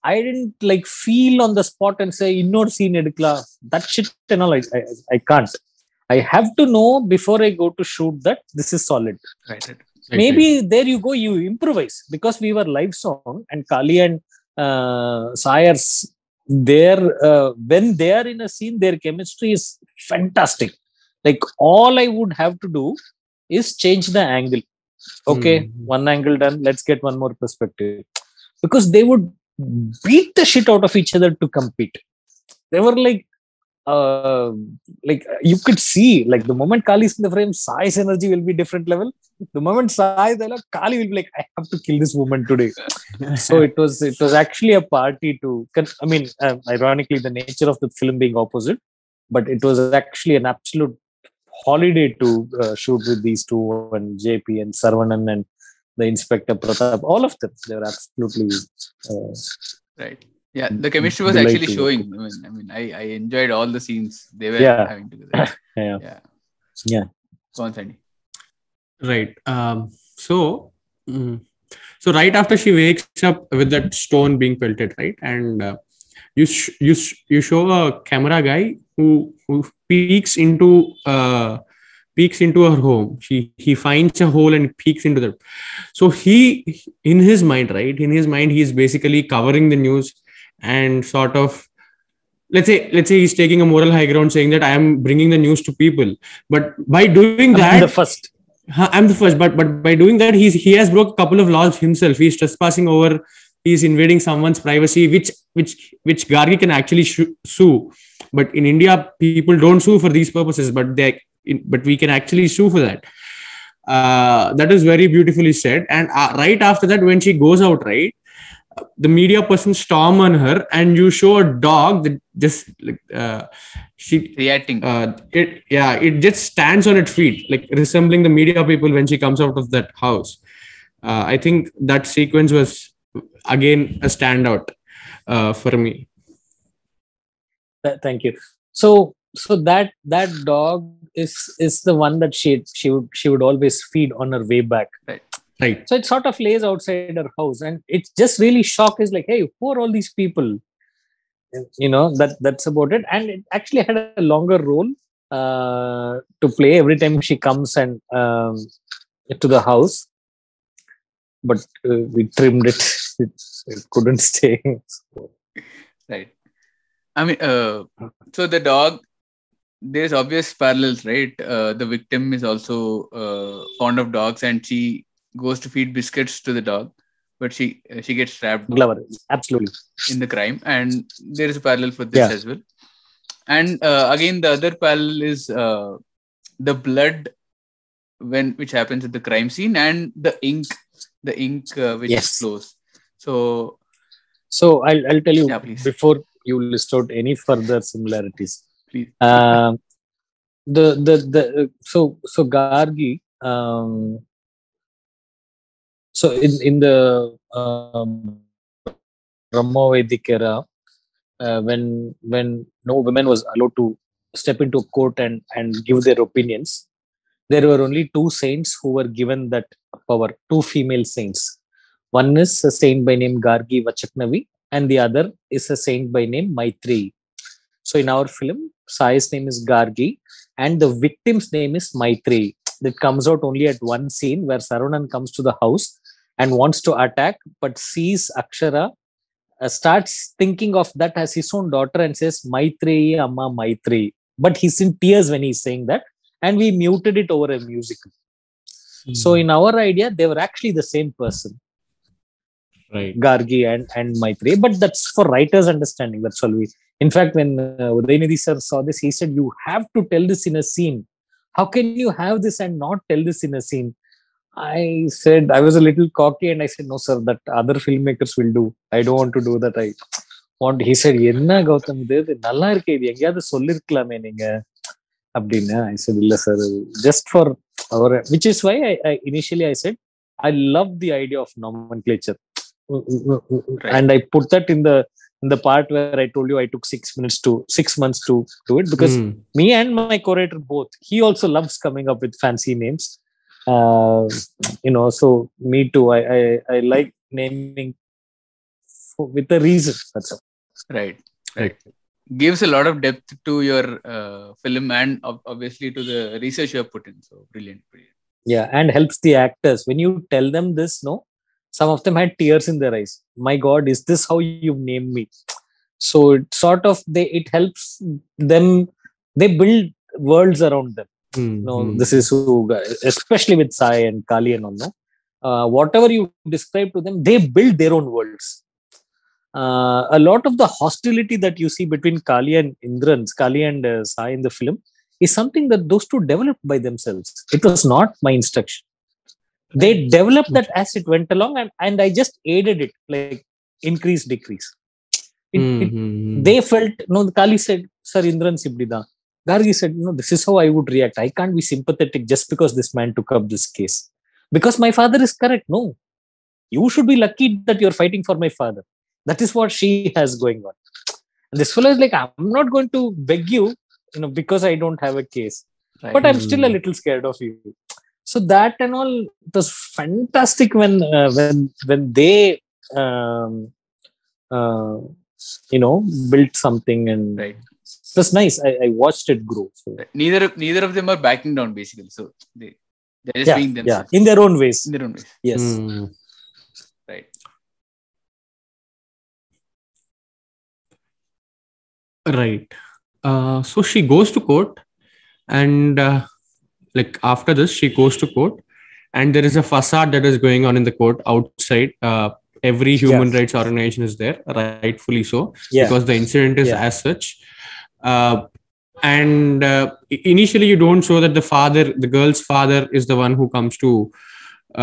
I didn't like feel on the spot and say innor scene edukla that shit and all I, I, I can't. I have to know before i go to shoot that this is solid. Right, maybe there you go you improvise. Because we were live song and kaali and uh, sayers their uh, when they are in a scene their chemistry is fantastic. Like all i would have to do is change the angle okay Hmm. one angle done. Let's get one more perspective. Because they would beat the shit out of each other to compete. They were like uh like you could see like the moment kaali is in the frame sai's energy will be different level. The moment sai there kaali will be like i have to kill this woman today. [LAUGHS] So it was it was actually a party to i mean uh, ironically the nature of the film being opposite but it was actually an absolute holiday to uh, shoot with these two and jp and saravanan and the inspector pratap all of them they were absolutely uh, Right. Yeah. The chemistry was Delight actually showing. I mean, I mean, I, I enjoyed all the scenes they were Yeah. having together. [COUGHS] Yeah. Yeah. Yeah. Go on, Sandy. right um so mm, so right after she wakes up with that stone being pelted right and uh, you sh- you sh- you show a camera guy who who peeks into uh peeks into her home she he finds a hole and peeks into the so he in his mind right in his mind he is basically covering the news and sort of let's say let's say he's taking a moral high ground saying that i am bringing the news to people but by doing that I'm that the first I'm the first, but but by doing that, he's he has broke a couple of laws himself. He's trespassing over. He's invading someone's privacy, which which which Gargi can actually sue. But in India, people don't sue for these purposes, but they but we can actually sue for that. Uh, that is very beautifully said. And uh, right after that, when she goes out, right, the media person storm on her, and you show a dog that just like uh, she reacting. uh, it yeah it just stands on its feet like resembling the media people when she comes out of that house uh, i think that sequence was again a standout uh, for me Th- thank you. So so that that dog is is the one that she she would she would always feed on her way back. Right. Right. so it sort of lays outside her house and it's just really shock is like hey who are all these people? You know that that's about it. And it actually had a longer role uh, to play every time she comes and um, to the house. But uh, we trimmed it. [LAUGHS] It, it couldn't [LAUGHS] stay. Right i mean uh, so the dog there's obvious parallels right? Uh, the victim is also uh, fond of dogs and she goes to feed biscuits to the dog but she uh, she gets trapped Glover, absolutely. in the crime and there is a parallel for this Yeah. as well. And uh, again the other parallel is uh, the blood when which happens at the crime scene and the ink the ink uh, which Yes. flows. So So I'll, I'll tell you Yeah, before you list out any further similarities. Please. Um, the the the so so Gargi. Um, so in in the um, Brahmavedic era, uh, when when no women was allowed to step into a court and and give their opinions, there were only two saints who were given that power. Two female saints. One is a saint by name Gargi Vachaknavi, and the other is a saint by name Maitri. So in our film, Sai's name is Gargi, and the victim's name is Maitri. That comes out only at one scene where Sarunan comes to the house and wants to attack, but sees Akshara, uh, starts thinking of that as his own daughter and says, Maitri, Amma Maitri. But he's in tears when he's saying that, and we muted it over a musical. So in our idea, they were actually the same person right Gargi and, and Maitri, but that's for writers' understanding. That's all we. In fact, when uh, Udayanidhi sir saw this, he said, "You have to tell this in a scene. How can you have this and not tell this in a scene?" I said I was a little cocky and I said, "No, sir, that other filmmakers will do. I don't want to do that. I want." He said, "என்ன கௌதம் இது இது நல்லா இருக்கு இது எங்கேயாவது சொல்லிருக்கலாமே நீங்க அப்படின்னு I said, இல்ல sir just for our which is why I, I initially I said I love the idea of nomenclature Right. and I put that in the in the part where I told you I took six minutes to six months to do it because Hmm. me and my curator both he also loves coming up with fancy names uh, you know so me too I I, I like naming for, with a reason that's all right Right. gives a lot of depth to your uh, film and obviously to the research you have put in so brilliant brilliant yeah and helps the actors when you tell them this no some of them had tears in their eyes. My god is this how you name me? So it sort of they it helps them they build worlds around them. Hmm, no hmm. this is who especially with sai and kaali and all no? Uh, whatever you describe to them they build their own worlds. Uh, a lot of the hostility that you see between kaali and indran kaali and uh, sai in the film is something that those two developed by themselves. It was not my instruction they developed that as it went along and, and i just aided it like increase decrease. It, Hmm, it they felt no kaali said sir indran sibdida gargi said no this is how i would react. I can't be sympathetic just because this man took up this case. Because my father is correct no. You should be lucky that you're fighting for my father. That is what she has going on. And this fellow is like i'm not going to beg you you know because i don't have a case. But i'm still a Hmm. little scared of you so that and all it was fantastic when uh, when when they um, uh, you know built something and right. it was nice. I, I watched it grow so, neither of neither of them are backing down basically. So they they're just yeah, being yeah. In their own ways. In their own ways. Yes. Hmm. right. Right. Uh, so she goes to court, and uh, like after this, she goes to court, and there is a facade that is going on in the court outside. Uh, every human Yeah. rights organization is there, rightfully so, yeah because the incident is Yeah. as such. uh, and uh, initially you don't show that the father the girl's father is the one who comes to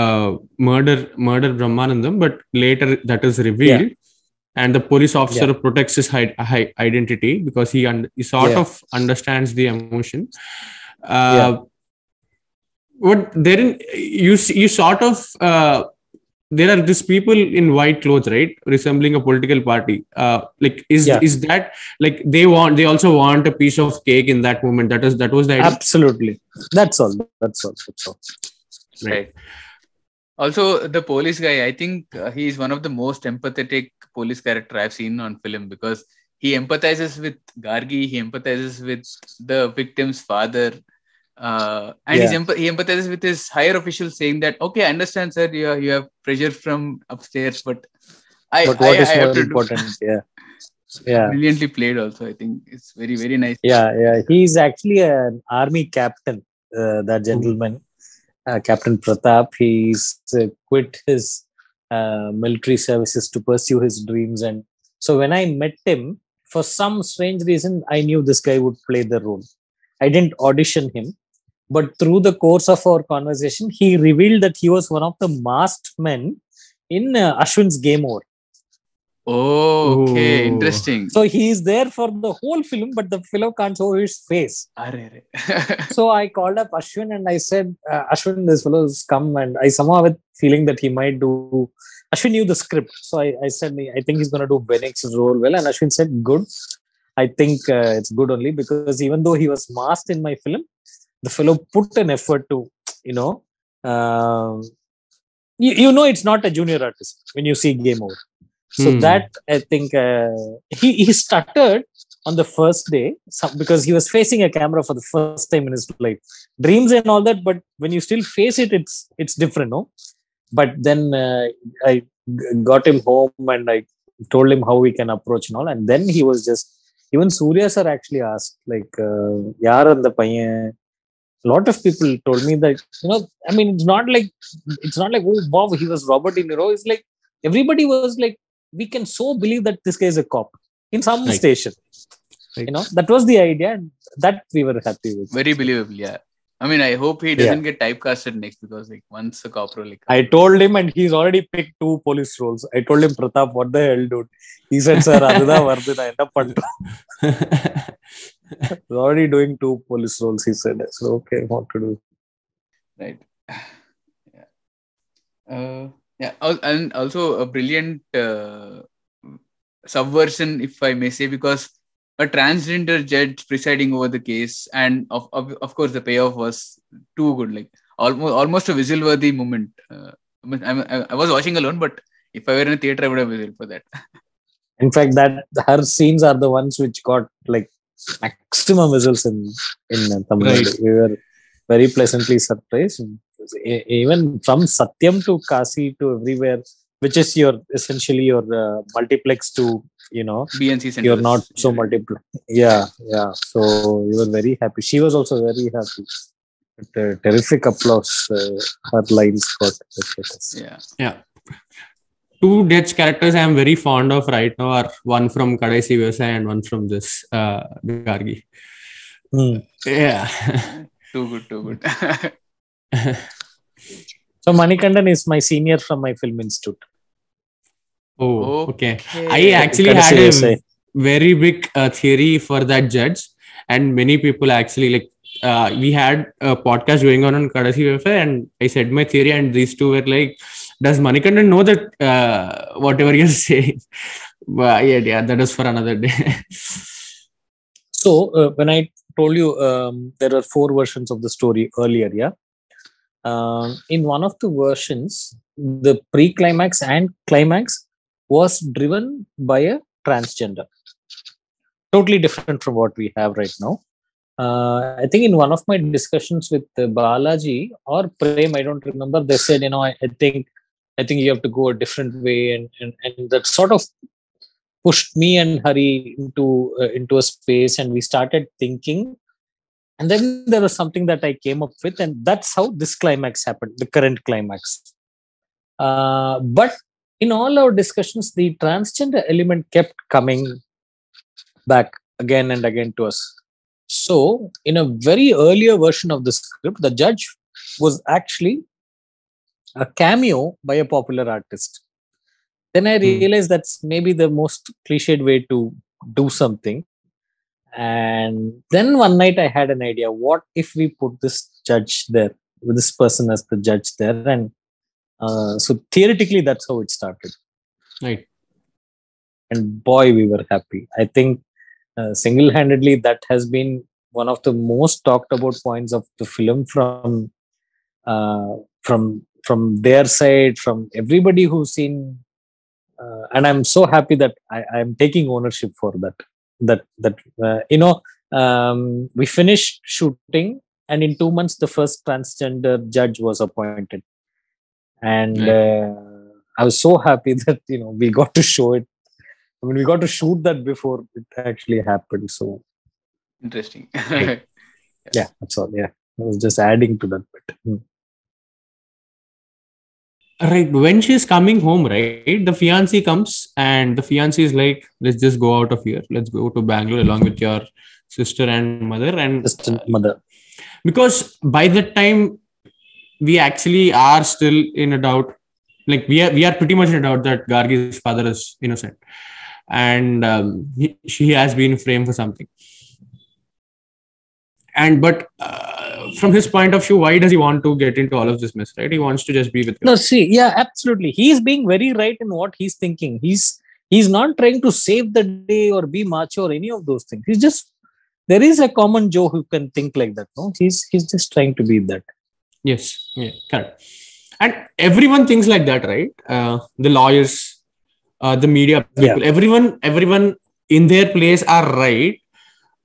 uh, murder murder brahmanandam but later that is revealed and the police officer protects his hi- hi- identity because he, un- he sort Yeah. of understands the emotion Yeah. what there in you s- you sort of uh, there are these people in white clothes right resembling a political party uh, like is Yeah. is that like they want they also want a piece of cake in that moment that is that was the idea Absolutely. That's all. That's all. That's all. Right. Also, the police guy, I think uh, he is one of the most empathetic police character I've seen on film because he empathizes with Gargi, he empathizes with the victim's father, uh, and he's Yeah. emp- he empathizes with his higher officials, saying that, "Okay, I understand, sir, you have, you have pressure from upstairs, but I, But what I, is I have more to do." important? [LAUGHS] Yeah. Yeah. Brilliantly played. Also, I think it's very very nice. Yeah. Yeah. He's actually an army captain, uh, that gentleman, uh, Captain Pratap. He's uh, quit his uh, military services to pursue his dreams. And so when I met him, for some strange reason, I knew this guy would play the role. I didn't audition him. But through the course of our conversation, he revealed that he was one of the masked men in uh, Ashwin's Game Over. Oh, okay, Oh. interesting. So he is there for the whole film, but the fellow can't show his face. Arre, arre. [LAUGHS] So I called up Ashwin and I said, uh, Ashwin, this fellow has come, and I somehow had feeling that he might do. Ashwin knew the script, so I, I said, I think he's going to do Benix's role well, and Ashwin said, good. I think uh, it's good only because even though he was masked in my film, the fellow put an effort to, you know, um, you, you know, it's not a junior artist when you see Game Over. So Hmm. that I think uh, he he stuttered on the first day because he was facing a camera for the first time in his life. Dreams and all that, but when you still face it, it's it's different, no. But then uh, I got him home and I told him how we can approach and all, and then he was just even Surya sir actually asked like, uh, "Yaar the paiyan?" A lot of people told me that you know, I mean, it's not like it's not like oh wow he was Robert De Niro. It's like everybody was like we can so believe that this guy is a cop in some Right. station. Right. You know, that was the idea, and that we were happy with. very believable yeah i mean i hope he doesn't get typecasted next because like once a cop role like I told him, and he's already picked two police roles. I told him, Pratap, what the hell, dude? He said, sir, அதுதான் வருது நான் என்ன பண்றோம் He's already doing two police roles. He said, so okay, what to do? right yeah uh, yeah and also a brilliant uh, subversion if i may say because a transgender judge presiding over the case and of, of, of course the payoff was too good like almost almost a whistle worthy moment uh, I, mean, I, I was watching alone but if i were in a theater i would have whistled for that In fact, that her scenes are the ones which got like maximum results in in uh, Tamil Nadu. Right. We were very pleasantly surprised. Even from Satyam to Kasi to everywhere, which is your essentially your uh, multiplex to you know bnc centers. you're not so Yeah. multiple. Yeah, yeah. So we were very happy. She was also very happy. But, uh, terrific applause. Uh, her lines got. yeah yeah two Dutch characters I am very fond of right now are one from Kadaisi Vivasayi and one from this uh, Gargi. Hmm. Yeah. too good too good [LAUGHS] So Manikandan is my senior from my film institute. oh, okay. Okay. I actually Kadaisi had a Vivasayi. very big uh, theory for that judge, and many people actually like. Uh, we had a podcast going on on Kadaisi Vivasayi, and I said my theory, and these two were like, "Does Manikandan know that uh, whatever you're saying?" But yeah, yeah, that is for another day. So uh, when I told you um, there are four versions of the story earlier, yeah. Um, in one of the versions, the pre-climax and climax was driven by a transgender. Totally different from what we have right now. Uh, I think in one of my discussions with uh, Balaji or Prem, I don't remember. They said, you know, I, I think, I think you have to go a different way, and and, and that sort of pushed me and Hari into uh, into a space, and we started thinking. And then there was something that I came up with, and that's how this climax happened, the current climax. Uh, but in all our discussions, the transgender element kept coming back again and again to us. So, in a very earlier version of the script, the judge was actually a cameo by a popular artist. Then I Hmm. realized that's maybe the most cliched way to do something. And then one night I had an idea what if we put this judge there, with this person as the judge there? And uh, so theoretically, that's how it started. Right. And boy, we were happy. I think uh, single handedly, that has been one of the most talked about points of the film from uh, from from their side, from everybody who's seen. Uh, and I'm so happy that I, I'm taking ownership for that. That that uh, you know, um, we finished shooting, and in two months, the first transgender judge was appointed, and Right. uh, I was so happy [LAUGHS] that you know we got to show it. I mean, we got to shoot that before it actually happened. So Interesting. [LAUGHS] yeah, that's all. Yeah, I was just adding to that bit. Right when she's coming home right the fiancé comes and the fiancé is like let's just go out of here. Let's go to bangalore along with your sister and mother and a mother. because by that time we actually are still in a doubt. Like we are we are pretty much in a doubt that gargi's father is innocent. And um, he, she has been framed for something. And but uh, from his point of view why does he want to get into all of this mess right he wants to just be with you. No, see, yeah, absolutely. He's being very right in what he's thinking. He's he's not trying to save the day or be macho or any of those things. He's just there is a common Joe who can think like that. No, he's he's just trying to be that. Yes, yeah, correct. And everyone thinks like that, right? Uh, the lawyers, uh, the media Yeah. people, everyone, everyone in their place are right.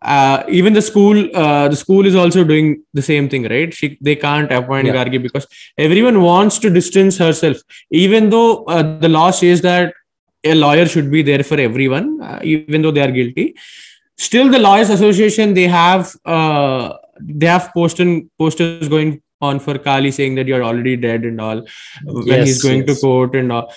Uh, even the school, uh, the school is also doing the same thing, right? She, they can't appoint Yeah. Gargi because everyone wants to distance herself, even though uh, the law says that a lawyer should be there for everyone, uh, even though they are guilty. Still, the lawyers association they have uh, they have posted posters going on for Kaali saying that you're already dead and all when Yes, he's going yes. to court and all.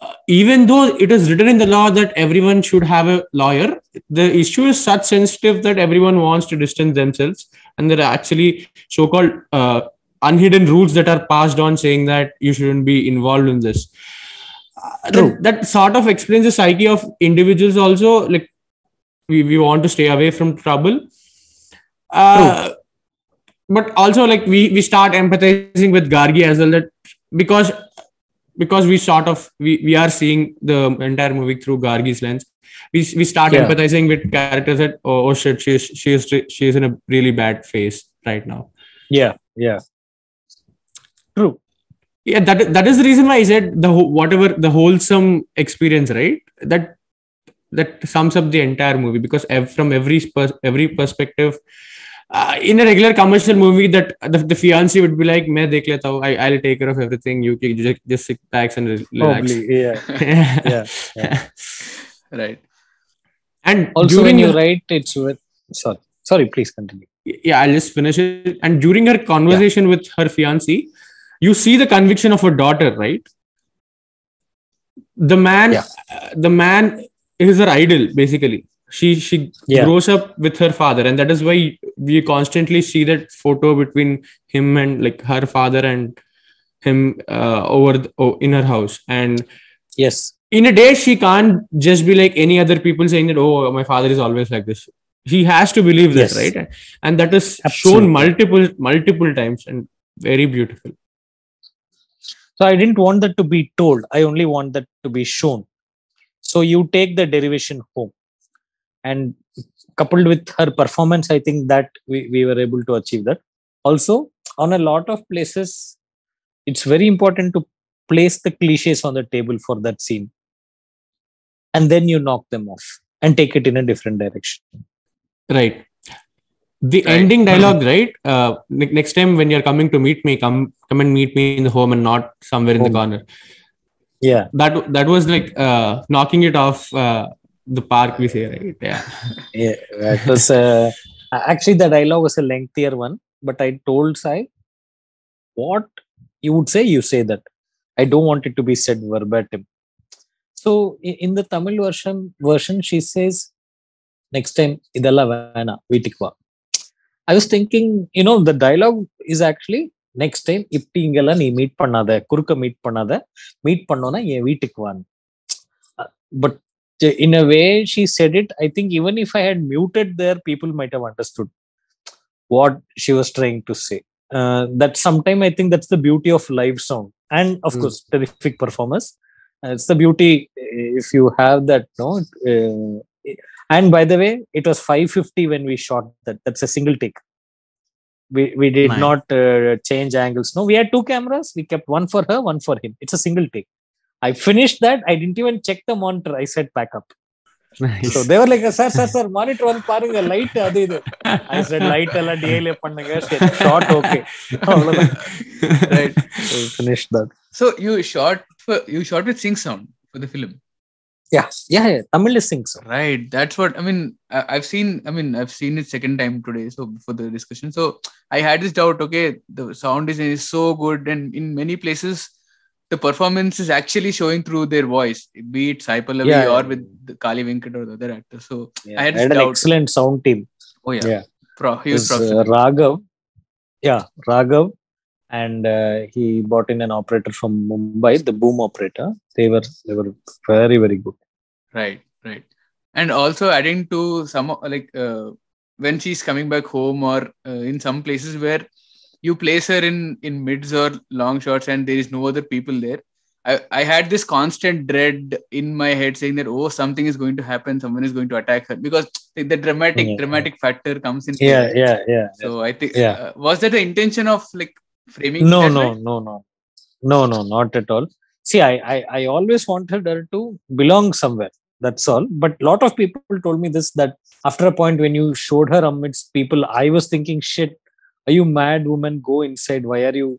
Uh, even though it is written in the law that everyone should have a lawyer, the issue is such sensitive that everyone wants to distance themselves, and there are actually so-called uh, unhidden rules that are passed on saying that you shouldn't be involved in this. Uh, that, that sort of explains the psyche of individuals also. Like we, we want to stay away from trouble. Uh, but also like we we start empathizing with Gargi as well that because because we sort of we, we are seeing the entire movie through Gargi's lens. We, we start Yeah. empathizing with characters that oh, oh shit she's she is she is in a really bad phase right now. Yeah, yeah. True. Yeah, that that is the reason why I said the whatever the wholesome experience, right? That that sums up the entire movie because ev- from every pers- every perspective, uh, in a regular commercial movie that the, the fiance would be like main dekh leta I, i'll take care of everything you just, just sit back and relax Probably, yeah. yeah. [LAUGHS] yeah. yeah right and also during when you write it's with sorry sorry please continue yeah i'll just finish it and during her conversation yeah. with her fiance you see the conviction of her daughter right the man yeah. uh, the man is her idol basically she she Yeah. grows up with her father, and that is why we constantly see that photo between him and like her father and him uh, over the, oh, in her house. And Yes. in a day, she can't just be like any other people saying that, oh, my father is always like this. He has to believe this, Yes. right? And that is Absolutely. shown multiple, multiple times and very beautiful. So I didn't want that to be told. I only want that to be shown. So you take the derivation home. And coupled with her performance, I think that we, we were able to achieve that. Also, on a lot of places, it's very important to place the cliches on the table for that scene. And then you knock them off and take it in a different direction. Right. The Right. ending dialogue, right? Uh, next time when you're coming to meet me, come come and meet me in the home and not somewhere in the corner. Yeah. That that was like uh, knocking it off uh, the park we say right yeah yeah that was uh, actually the dialogue was a lengthier one but i told sai what you would say you say that i don't want it to be said verbatim so in the tamil version version she says next time idala vana vittikwa. i was thinking you know the dialogue is actually next time if இங்கெல்லாம் நீ meet பண்ணாத குறுக்க meet பண்ணாத meet பண்ணோன்னா என் வீட்டுக்கு vittikwa. But in a way she said it i think even if i had muted there people might have understood what she was trying to say. Uh, that sometime i think that's the beauty of live song and of Mm. course terrific performance Uh, it's the beauty uh, if you have that no uh, and by the way it was 550 when we shot that. That's a single take. We, we did Nice. not uh, change angles. No we had two cameras. We kept one for her one for him. It's a single take i finished that i didn't even check the monitor i said back up Nice. so they were like sir sir sir monitor one பாருங்க light அது இது i said light எல்லாம் DLA பண்ணுங்க shot okay அவ்வளவுதான். right. So we finished that So you shot for, you shot with sync sound for the film. yeah yeah, yeah. tamil is sing song Right. That's what I mean. I, I've seen. I mean, I've seen it second time today. So before the discussion, so I had this doubt. Okay, the sound design is so good, and in many places, the performance is actually showing through their voice, be it Sai Pallavi Yeah, or yeah. with Kaali Venkat or the other actors. So yeah. I had I had an doubt. excellent sound team oh yeah, Yeah. Pro, he was, uh, raghav yeah raghav and uh, he brought in an operator from mumbai the boom operator they were they were very very good right right and also adding to some like uh, when she's coming back home or uh, in some places where you place her in in mids or long shots and there is no other people there. I, I had this constant dread in my head saying that oh something is going to happen. Someone is going to attack her because the, dramatic Yeah. dramatic factor comes in. Yeah yeah yeah. So i think Yeah. uh, was that the intention of like framing no no no no. No no not at all. See I, I i always wanted her to belong somewhere. That's all. But a lot of people told me this that after a point when you showed her amidst people i was thinking shit are you mad woman go inside why are you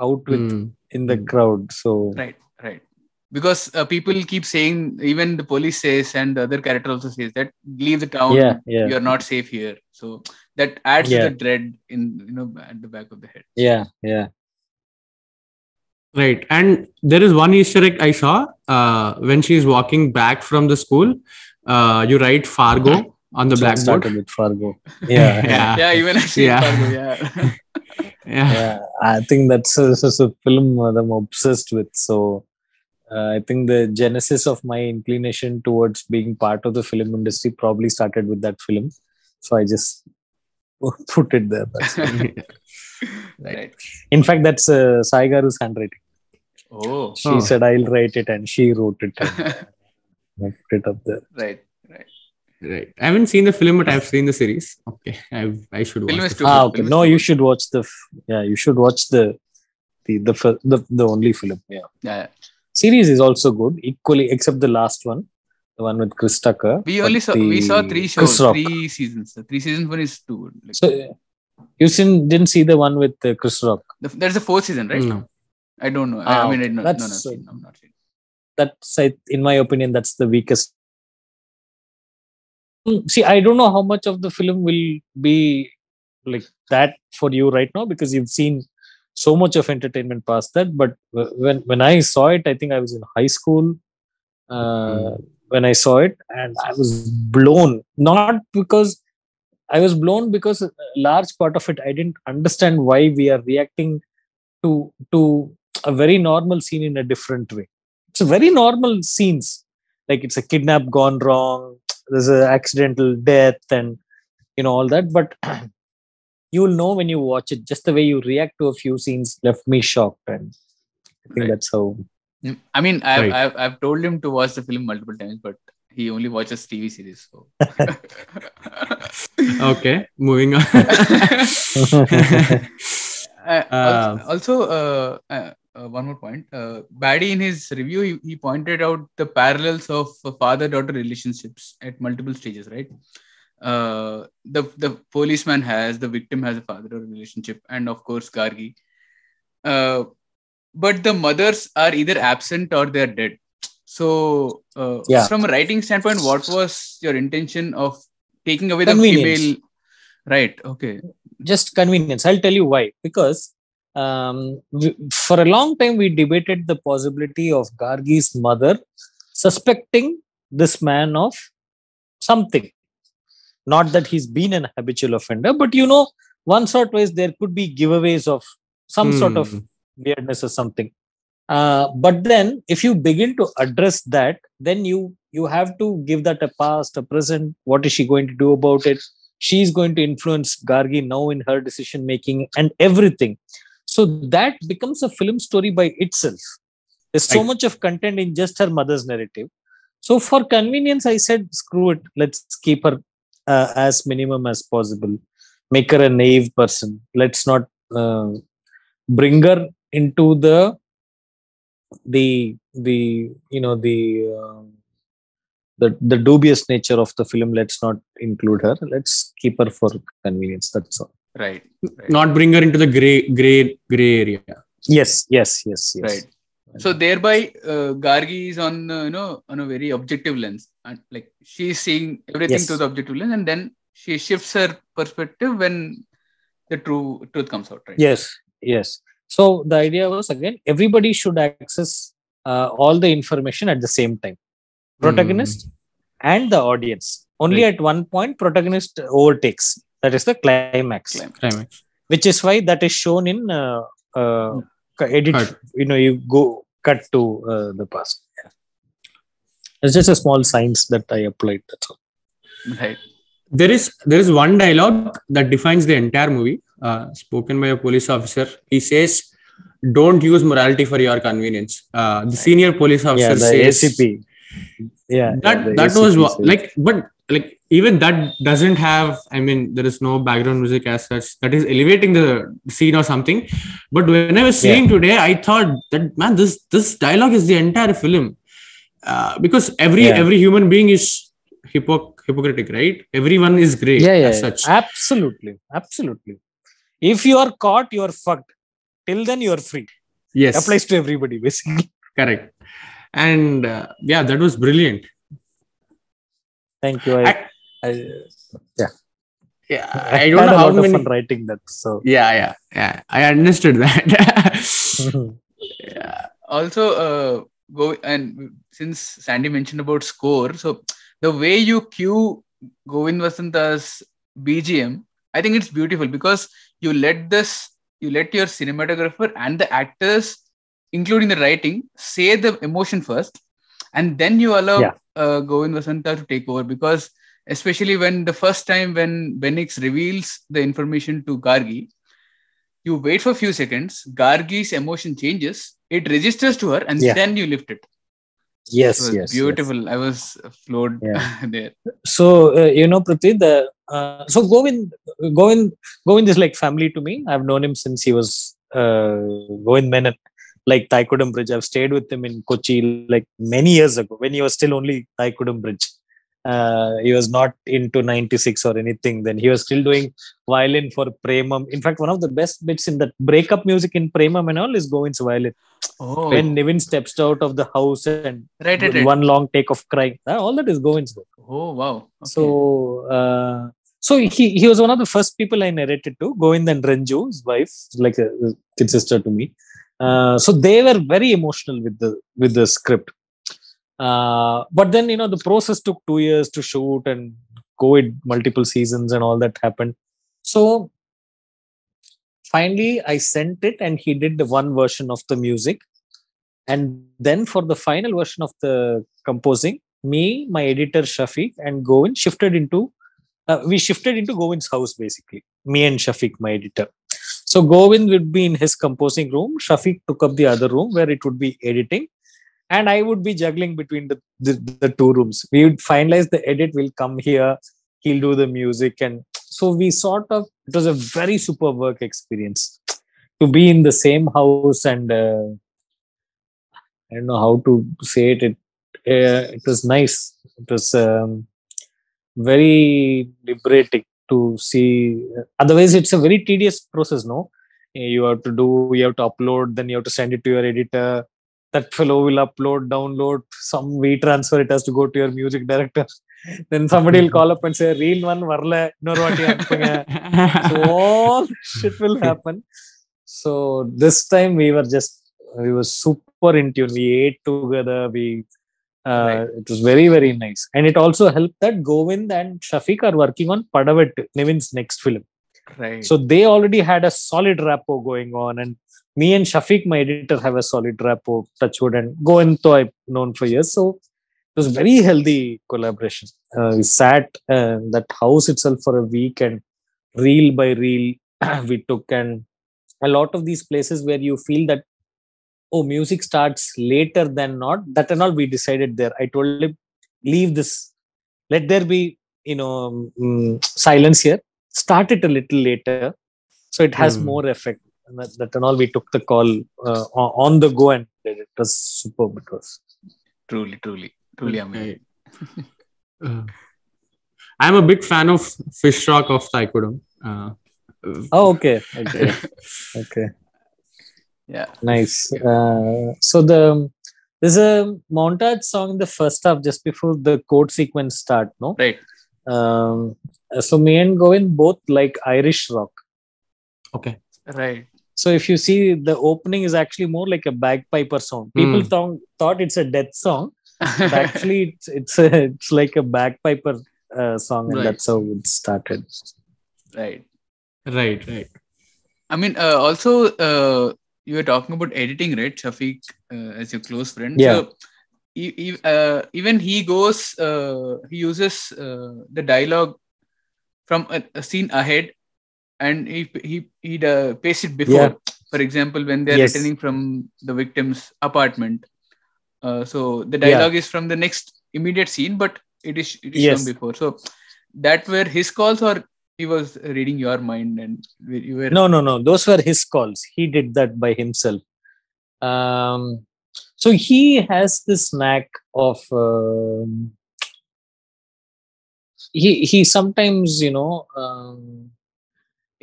out with Hmm. in the Mm. crowd so right right because uh, people keep saying even the police says and the other character also says that leave the town yeah yeah you're not safe here so that adds Yeah. to the dread in you know at the back of the head yeah yeah Right. And there is one Easter egg I saw uh, when she's walking back from the school. Uh, you write Fargo on the So it started blackboard. with fargo yeah [LAUGHS] yeah, Yeah. yeah even I see Yeah. Fargo, yeah [LAUGHS] Yeah. yeah. i think that's a, that's a film that i'm obsessed with so uh, i think the genesis of my inclination towards being part of the film industry probably started with that film so i just [LAUGHS] put it there That's it. right in fact that's uh, saigaru's handwriting oh she Oh. said i'll write it and she wrote it and I put it up there right Right. I haven't seen the film, but I've seen the series. Okay. I've, I should watch Film is the too ah okay Film no you should watch the yeah you should watch the the the, the, the only film yeah yeah, yeah. series is also good equally except the last one the one with chris tucker we only saw we saw three shows three seasons the three seasons one is too good like, so you seen, didn't see the one with uh, chris rock the, there's a fourth season right No. i don't know I, Ah, I mean I okay. no, no, That's, no, uh, seen, I'm not seen. that's I, in my opinion that's the weakest see i don't know how much of the film will be like that for you right now because you've seen so much of entertainment past that but when when i saw it i think i was in high school uh, when i saw it and i was blown not because i was blown because a large part of it i didn't understand why we are reacting to to a very normal scene in a different way. It's a very normal scenes like it's a kidnap gone wrong there's an accidental death and you know all that but [CLEARS THROAT] you'll know when you watch it just the way you react to a few scenes left me shocked and i think Right. that's how Mm, I mean, I've, Right. I've I've told him to watch the film multiple times, but he only watches TV series. So [LAUGHS] Okay. Moving on. [LAUGHS] [LAUGHS] Uh, Uh, also, uh, uh, uh, one more point. Uh, Baddy, in his review, he, he pointed out the parallels of father-daughter relationships at multiple stages. Right? Uh, the the policeman has, the victim has a father-daughter relationship, and of course, Gargi. Uh, but the mothers are either absent or they're dead. So, uh, Yeah. from a writing standpoint, what was your intention of taking away the female? Right. Okay. Just convenience. I'll tell you why. Because um, w- for a long time we debated the possibility of gargi's mother suspecting this man of something. Not that he's been an habitual offender but you know once or twice there could be giveaways of some sort of Hmm. weirdness or something. Uh, but then if you begin to address that then you you have to give that a past a present. What is she going to do about it she's going to influence gargi now in her decision making and everything. So that becomes a film story by itself. There's so much of content in just her mother's narrative. So for convenience i said screw it. Let's keep her uh, as minimum as possible. Make her a naive person. Let's not uh, bring her into the the the you know the um, the the dubious nature of the film let's not include her. Let's keep her for convenience that's all. Right Not bring her into the gray, gray, gray area. yes yes yes yes. Right. So thereby uh, gargi is on uh, you know on a very objective lens. And like she's seeing everything Yes. through the objective lens and then she shifts her perspective when the true truth comes out right? Yes yes. So the idea was again everybody should access uh, all the information at the same time protagonist and the audience. Only Right. at one point protagonist overtakes. That is the climax. Climax. Climax. which is why that is shown in uh, uh, edit Cut. you know you go cut to uh, the past. Yeah. it's just a small science that i applied that's all. Right. There is there is one dialogue that defines the entire movie uh, spoken by a police officer. He says don't use morality for your convenience. Uh, the senior police officer yeah the says acp yeah that yeah, that was ACP what, says- like but like even that doesn't have i mean there is no background music as such that is elevating the scene or something. But when i was Yeah. seeing today i thought that man this this dialogue is the entire film. Uh, because every Yeah. every human being is hypoc- hypocritic right? Everyone is great yeah, yeah, as yeah. such. Absolutely absolutely. If you are caught you are fucked. Till then you are free. Yes. Applies to everybody basically. Correct and uh, yeah that was brilliant. Thank you. I, I- I, yeah. [LAUGHS] I i don't know how many fun writing that so. Yeah yeah yeah. I understood that. [LAUGHS] [LAUGHS] Yeah. also uh, go and since sandy mentioned about score so the way you cue govind vasantha's bgm i think it's beautiful because you let this you let your cinematographer and the actors including the writing say the emotion first and then you allow Yeah. uh, govind vasantha to take over. Because especially when the first time when benix reveals the information to gargi you wait for a few seconds gargi's emotion changes it registers to her and Yeah. then you lift it. Yes it yes beautiful. I was floored Yeah. [LAUGHS] there. So uh, you know Prithvi, the uh, so Govind Govind Govind is like family to me. I've known him since he was uh, Govind Menon like Thaikudam Bridge I've stayed with him in Kochi like many years ago when he was still only Thaikudam Bridge. Uh, he was not into 96 or anything then. He was still doing violin for Premam. In fact one of the best bits in that breakup music in Premam and all is Govind's violin. Oh. When Nivin steps out of the house and right right, right. one long take of crying. Uh, all that is Govind's work. Oh wow. Okay. so, uh, so he, he was one of the first people I narrated to, Govind and Ranju, his wife, like a kid sister to me. Uh, so they were very emotional with the with the script. Uh, but then you know the process took two years to shoot and COVID multiple seasons and all that happened. So finally I sent it and he did the one version of the music. And then for the final version of the composing, me, my editor Shafique, and Govind shifted into uh, we shifted into Govind's house basically. Me and Shafique, my editor. So Govind would be in his composing room. Shafique took up the other room where it would be editing, and I would be juggling between the, the, the two rooms. We would finalize the edit. We'll come here. He'll do the music, and so we sort of. It was a very super work experience to be in the same house and. Uh, I don't know how to say it. It uh, it was nice. It was um, very liberating to see otherwise it's a very tedious process no? You have to do you have to upload then you have to send it to your editor. That fellow will upload download some we transfer it has to go to your music director. [LAUGHS] Then somebody will call up and say real one varla [LAUGHS] so all shit will happen. So this time we were just we were super in tune. We ate together we Right. It was very very nice, and it also helped that Govind and Shafique are working on Padavettu, Nivin's next film. Right. So they already had a solid rapport going on, and me and Shafique, my editor, have a solid rapport. Touchwood and Govind, though I've known for years, so it was very healthy collaboration. Uh, we sat uh, that house itself for a week, and reel by reel [CLEARS THROAT] we took, and a lot of these places where you feel that oh, music starts later than not. That and all we decided there. I told him, leave this. Let there be, you know, mm, silence here. Start it a little later, so it has Hmm. more effect. And that, that and all we took the call uh, on on the go and did it. It was superb. It was. truly, truly, truly amazing. [LAUGHS] Uh, I'm a big fan of Fish Rock of Taekwondo. Uh, Oh, okay, okay, [LAUGHS] okay. Yeah. Nice. Uh, so the there's a montage song in the first half just before the chord sequence start. No. Right. Um, so me and Govind both like Irish rock. okay. Right. So if you see the opening is actually more like a bagpiper song. People Hmm. thought thought it's a death song, but [LAUGHS] actually it's it's a, it's like a bagpiper uh, song, and Right. that's how it started. right. Right, right. I mean, uh, also, uh, you were talking about editing, right? Shafique, uh, as your close friend. Yeah. So, uh, even he goes, uh, he uses uh, the dialogue from a, a scene ahead and he he he uh, pastes it before. Yeah. For example, when they're Yes. returning from the victim's apartment. Uh, so the Yeah. dialogue is from the next immediate scene, but it is, it is Yes. shown before. So that were his calls or he was reading your mind and you were No, no, no. Those were his calls. He did that by himself. Um, so he has this knack of um, he he sometimes you know um,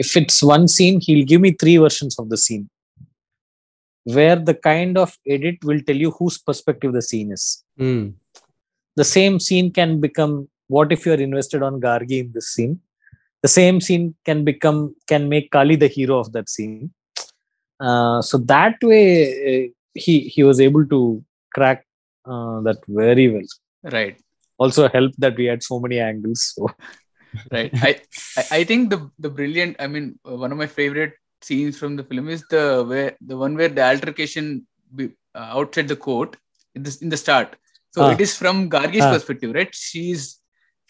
if it's one scene he'll give me three versions of the scene where the kind of edit will tell you whose perspective the scene is Hmm. the same scene can become what if you're invested on gargi in this scene the same scene can become can make kaali the hero of that scene. Uh, so that way uh, he he was able to crack uh, that very well. Right. Also helped that we had so many angles so. Right. I, I think the the brilliant i mean uh, one of my favorite scenes from the film is the where the one where the altercation be, uh, outside the court in the, in the start. So Ah. it is from gargi's Ah. perspective right? She's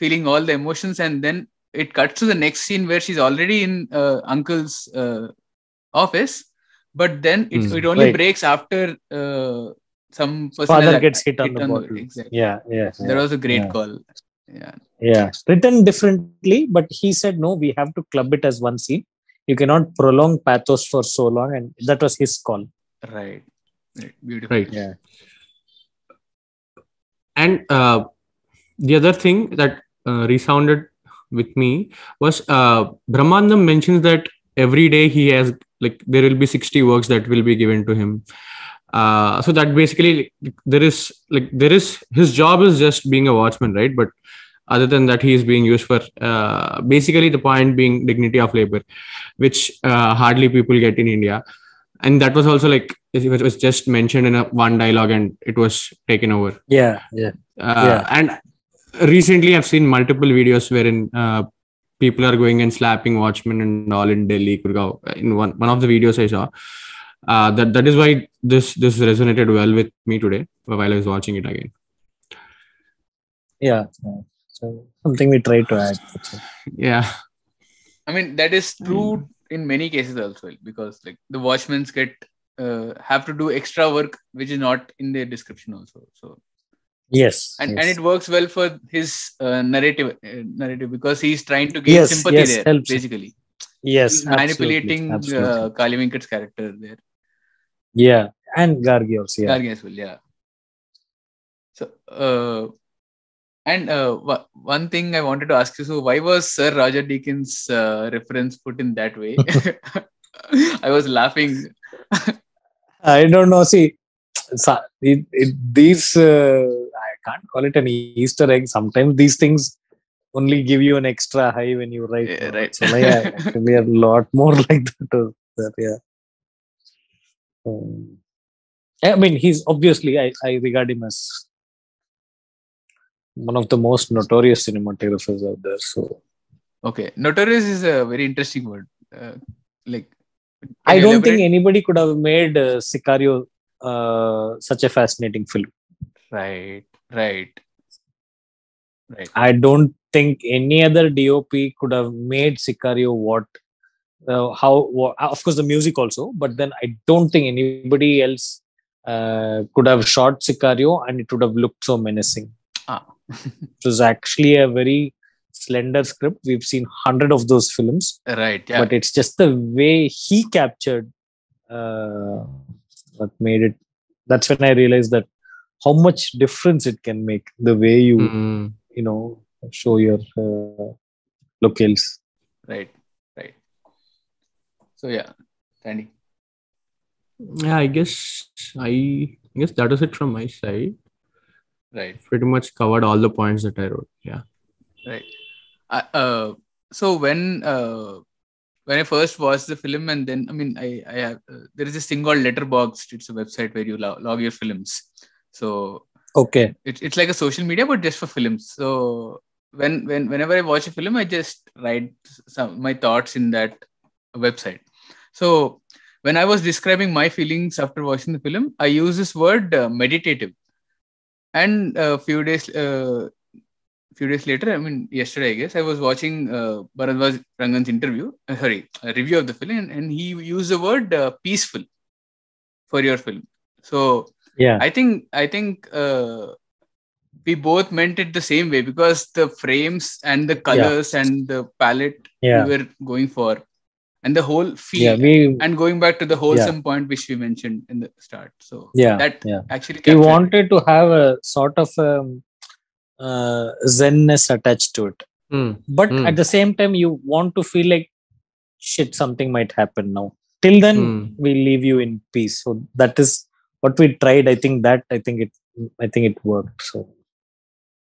feeling all the emotions and then it cuts to the next scene where she's already in uh, uncle's uh, office but then it, Hmm. it only Right. breaks after uh, some person father has gets hit on hit the on the- bottle exactly. yeah yeah that yeah, was a great yeah. call yeah yeah written differently but he said no we have to club it as one scene you cannot prolong pathos for so long and that was his call right right beautiful Right. yeah And uh, the other thing that uh, resounded with me was uh, Brahmanandam mentions that every day he has like there will be 60 works that will be given to him. Uh, so that basically there is like there is his job is just being a watchman, right? But other than that, he is being used for uh, basically the point being dignity of labor, which uh, hardly people get in India. And that was also like it was just mentioned in a one dialogue and it was taken over. yeah yeah Uh, Yeah. And recently, I've seen multiple videos wherein uh, people are going and slapping watchmen and all in Delhi, Gurgaon. In one one of the videos I saw, uh, that that is why this this resonated well with me today while I was watching it again. yeah, yeah. so something we try to add. Yeah, I mean that is true in many cases also because like the watchmen get uh, have to do extra work which is not in their description also. So yes and yes. and it works well for his uh, narrative uh, narrative because he's trying to gain Yes, sympathy yes, there helps. basically. yes he's manipulating absolutely. uh, Kaali Venkat's character there. yeah and gargi also yeah Gargi as well, yeah. So uh, and uh, w- one thing I wanted to ask you: so why was Sir Roger Deakins uh, reference put in that way? [LAUGHS] [LAUGHS] I was laughing. I don't know. See, it, it, these uh, can't call it an Easter egg. Sometimes these things only give you an extra high when you write. Yeah, right. So yeah, [LAUGHS] actually a lot more [LAUGHS] like that. that yeah. Um, I mean, he's obviously I, I regard him as one of the most notorious cinematographers out there. So Okay, notorious is a very interesting word. Uh, like, I don't think anybody could have made uh, Sicario uh, such a fascinating film. Right, right, right. I don't think any other DOP could have made Sicario what uh, how wha- of course the music also, but then I don't think anybody else uh, could have shot Sicario and it would have looked so menacing. Ah. it was actually a very slender script. We've seen hundred of those films, right. Yeah. but it's just the way he captured uh, that made it. That's when I realized that how much difference it can make the way you Mm. you know show your uh, locales right, right. So yeah, Sandy. Yeah, I guess I, I guess that was it from my side. Right. Pretty much covered all the points that I wrote. Yeah. right I, uh, so when uh, when i first watched the film and then i mean i i have uh, there is this thing called letterboxd it's a website where you log, log your films so okay. it's, it's like a social media but just for films. So when when whenever i watch a film i just write some my thoughts in that website. So when i was describing my feelings after watching the film i use this word uh, meditative. And a few days uh, few days later i mean yesterday i guess i was watching uh, Baradwaj rangan's interview uh, sorry a review of the film and, and he used the word uh, peaceful for your film. So yeah I think I think uh, we both meant it the same way because the frames and the colors and the palette yeah we were going for, and the whole feel. yeah we and going back to the wholesome point which we mentioned in the start. So yeah that yeah actually we captured it. wanted to have a sort of um, uh, zenness attached to it Mm. but Hmm. at the same time you want to feel like shit something might happen now till then Hmm. we leave you in peace so that is what we tried i think that i think it i think it worked so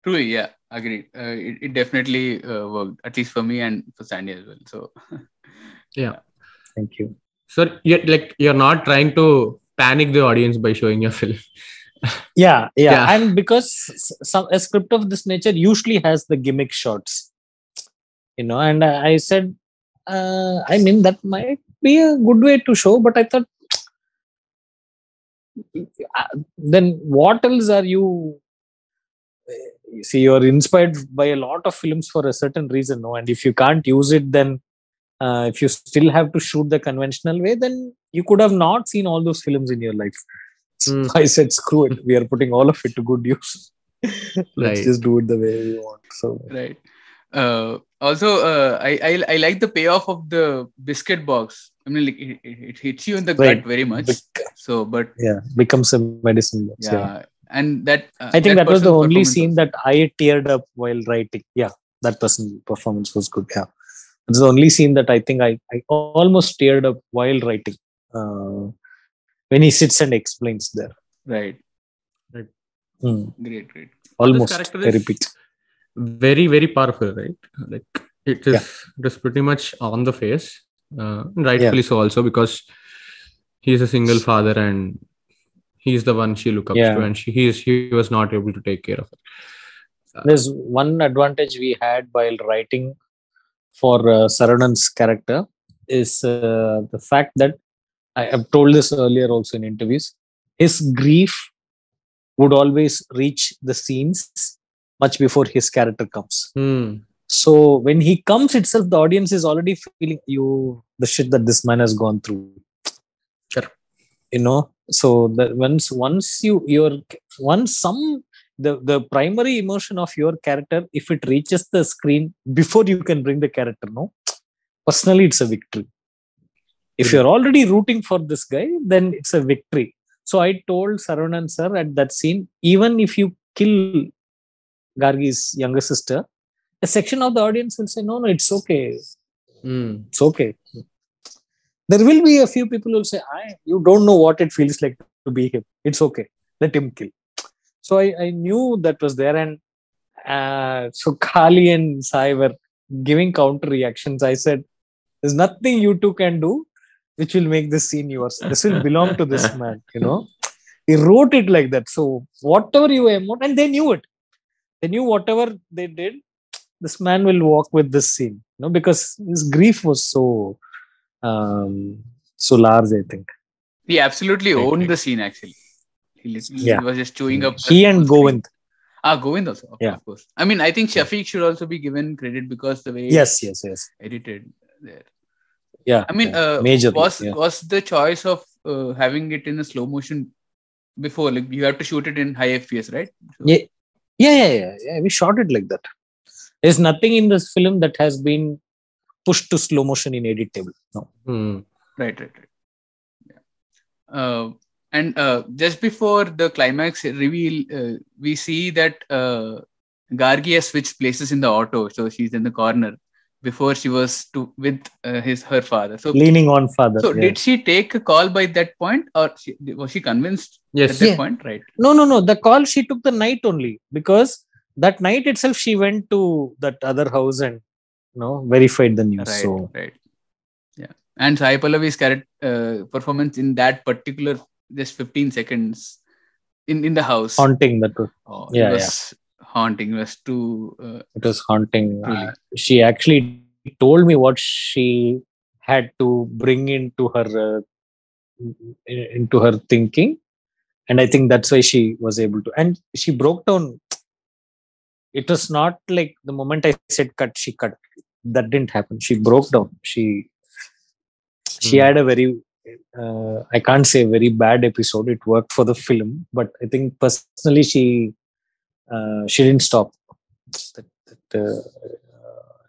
Truly, yeah, agreed. Uh, it, it definitely uh, worked at least for me and for Sandy as well. So [LAUGHS] yeah thank you So you're like you're not trying to panic the audience by showing your film. [LAUGHS] yeah, yeah Yeah. and because some a script of this nature usually has the gimmick shots you know and i, I said uh, i mean that might be a good way to show but i thought then what else are you you see you're inspired by a lot of films for a certain reason no and if you can't use it then uh, if you still have to shoot the conventional way then you could have not seen all those films in your life so Hmm. [LAUGHS] i said screw it we are putting all of it to good use [LAUGHS] let's Right. just do it the way we want so right. Uh, also, uh, I, I I like the payoff of the biscuit box. I mean, like it, it, it hits you in the Right. gut very much. Bec- So, but yeah becomes a medicine box, yeah, yeah. and that uh, i think that, was the only scene that i teared up while writing yeah that person performance was good yeah it's the only scene that i think i, I almost teared up while writing uh, when he sits and explains there right. Hmm. Great, great. almost i repeat Very, very powerful, right? Like it is it is pretty much on the face. Uh, rightfully so also because he's a single father and he's the one she look up Yeah. to and she he is he was not able to take care of her. there's one advantage we had while writing for uh, Saravanan's character is uh, the fact that I have told this earlier also in interviews. His grief would always reach the scenes much before his character comes. Hmm. So when he comes itself, the audience is already feeling you the shit that this man has gone through. Sure. You know, so that once once you your once some the the primary emotion of your character, if it reaches the screen before you can bring the character, no, personally it's a victory. If Hmm. you're already rooting for this guy, then it's a victory. So I told Saravanan sir at that scene, even if you kill Gargi's younger sister, a section of the audience will say, no, no, it's okay. Hmm. It's okay. There will be a few people who will say, I, you don't know what it feels like to be him. It's okay. Let him kill. So I, I knew that was there. And uh, so Kaali and Sai were giving counter reactions. I said, there's nothing you two can do which will make this scene yours. This will belong to this man, you know. He wrote it like that. So whatever you emote, and they knew it. they knew whatever they did this man will walk with this scene you know because his grief was so um so large i think He absolutely Right, owned right. the scene. Actually, he literally Yeah. was just chewing up. he and govind Ah, Govind also. Of, Yeah. of course. I mean, I think Shafique should also be given credit because the way yes yes yes edited there. yeah I mean, yeah. uh, major was yeah. was the choice of uh, having it in a slow motion before? Like you have to shoot it in high FPS, right? So- yeah yeah yeah yeah we shot it like that there's nothing in this film that has been pushed to slow motion in edit table no Hmm. Right, right, right. Yeah. Uh, and uh, just before the climax reveal, uh, we see that uh, Gargi has switched places in the auto, so she's in the corner. Before she was to with uh, his her father. So, leaning on father so yeah. did she take a call by that point, or she, was she convinced Yes. at that Yeah. point? Right. no no no the call she took the night only because that night itself she went to that other house and you know verified the news Right. so Right. Yeah. And Sai Pallavi's character uh, performance in that particular just 15 seconds in in the house. haunting that was, Oh, Yeah, it was haunting. It was too. Uh, it was haunting. Uh, she actually told me what she had to bring into her uh, into her thinking and i think that's why she was able to and she broke down it was not like the moment i said cut she cut. That didn't happen. She broke down. She she Hmm. had a very uh, i can't say a very bad episode. It worked for the film but i think personally she uh, she didn't stop. That, that, uh,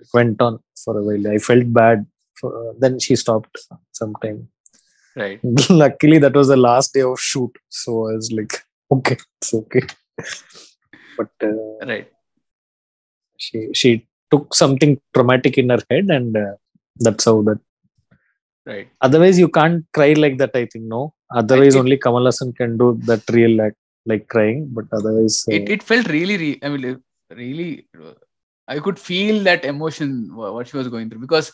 it went on for a while. I felt bad for, then she stopped sometime. Right. [LAUGHS] luckily that was the last day of shoot. So i was like okay it's okay. But uh, Right. She she took something traumatic in her head and uh, that's how that Right. otherwise you can't cry like that i think no otherwise it- only kamal Haasan can do that real act like crying but otherwise uh, It, it felt really, re- I mean, really, uh, I could feel that emotion, what she was going through, because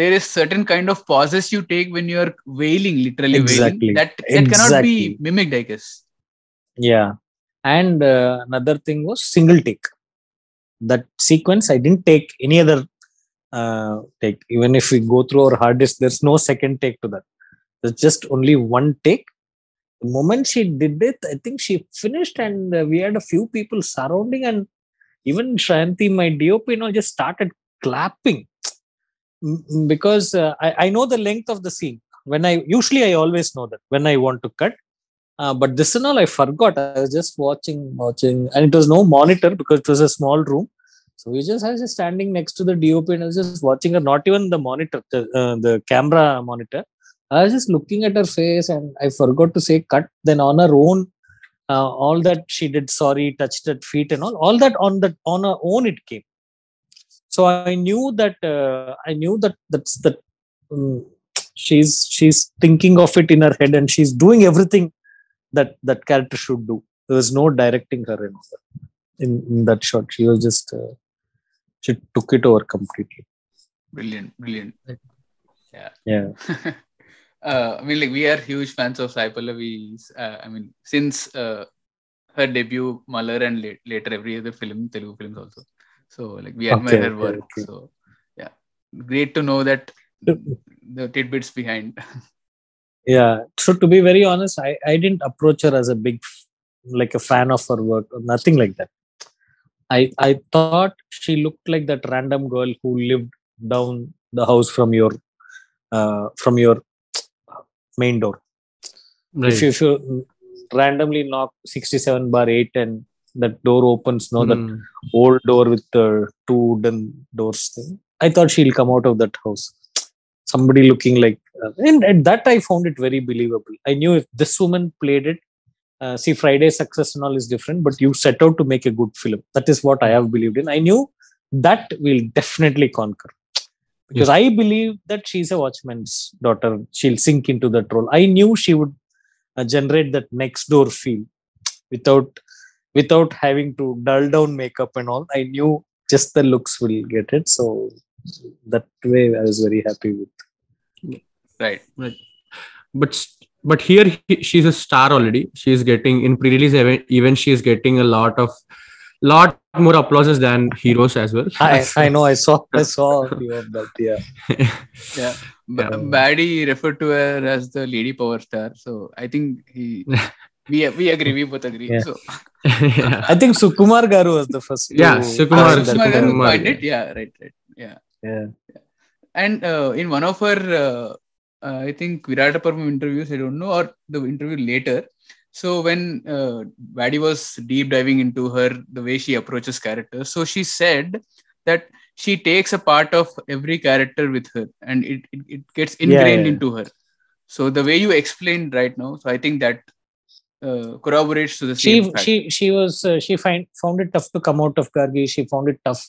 there is certain kind of pauses you take when you are wailing, literally Exactly. wailing. That, that cannot be mimicked, I guess. yeah and uh, another thing was single take that sequence i didn't take any other uh, take. Even if we go through our hard disk there's no second take to that. There's just only one take. The moment she did it i think she finished and uh, we had a few people surrounding and even shanti my dop you know just started clapping. Because uh, I, I know the length of the scene. When i usually i always know that when i want to cut uh, but this and all I forgot. I was just watching, watching, and it was no monitor because it was a small room. So we just I was just standing next to the DOP and I was just watching her. Not even the monitor, the, uh, the camera monitor. I was just looking at her face, and I forgot to say cut. Then on her own, uh, all that she did, sorry, touched her feet and all, all that on that on her own it came. So I knew that uh, I knew that that's that. Um, she's she's thinking of it in her head and she's doing everything that that character should do. There was no directing her in in, in that shot. She was just uh, she took it over completely. Brilliant, brilliant. Yeah, [LAUGHS] uh, I mean, like we are huge fans of Sai Pallavi's. Uh, I mean, since uh, her debut, Malar, and la- later every other film, Telugu films also. So, like we admire Okay, her okay, work. okay. So, yeah, great to know that the tidbits behind. [LAUGHS] yeah. So to be very honest, I I didn't approach her as a big like a fan of her work or nothing like that. I I thought she looked like that random girl who lived down the house from your uh, from your main door. Right. If you, if you randomly knock 67 bar 8 and that door opens, no, that Hmm. old door with the two wooden doors thing. I thought she'll come out of that house. Somebody looking like, and at that I found it very believable. I knew if this woman played it, uh, see, Friday success and all is different, but you set out to make a good film. That is what I have believed in. I knew that will definitely conquer because I believe that she's a watchman's daughter. She'll sink into that role. I knew she would uh, generate that next door feel without without having to dull down makeup and all. I knew just the looks will get it. So that way, I was very happy with. Right. but but here he- she's a star already she's getting in pre-release event even she's getting a lot of lot more applauses than heroes as well. I, [LAUGHS] I know. I saw. I saw a few of that. Yeah. [LAUGHS] Yeah. B- Yeah. Baddy referred to her as the lady power star. So I think he [LAUGHS] we we agree, we both agree. Yeah. So yeah. I think Sukumar Garu was the first. Yeah, Sukumar- mention that. Sukumar Garu Sukumar, coined yeah. it. Yeah, right, right. Yeah. Yeah. And uh, in one of her, uh, uh, I think Virata Parvam interviews, I don't know, or the interview later. So when uh, Baddy was deep diving into her, the way she approaches characters, so she said that she takes a part of every character with her, and it it, it gets ingrained yeah. into her. So the way you explained right now, so I think that uh, corroborates to the same She fact. she she was uh, she find found it tough to come out of Gargi. She found it tough.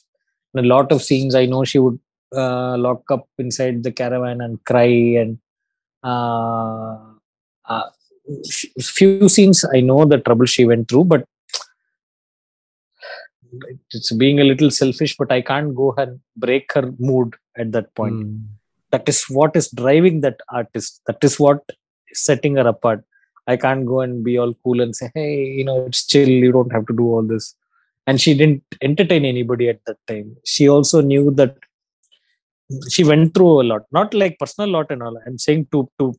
In a lot of scenes, I know she would uh, lock up inside the caravan and cry and few scenes I know the trouble she went through, but it's being a little selfish. But I can't go and break her mood at that point. Mm. That is what is driving that artist. That is what is setting her apart. I can't go and be all cool and say, "Hey, you know, it's chill. You don't have to do all this." And she didn't entertain anybody at that time. She also knew that she went through a lot, not like personal lot and all. I'm saying to to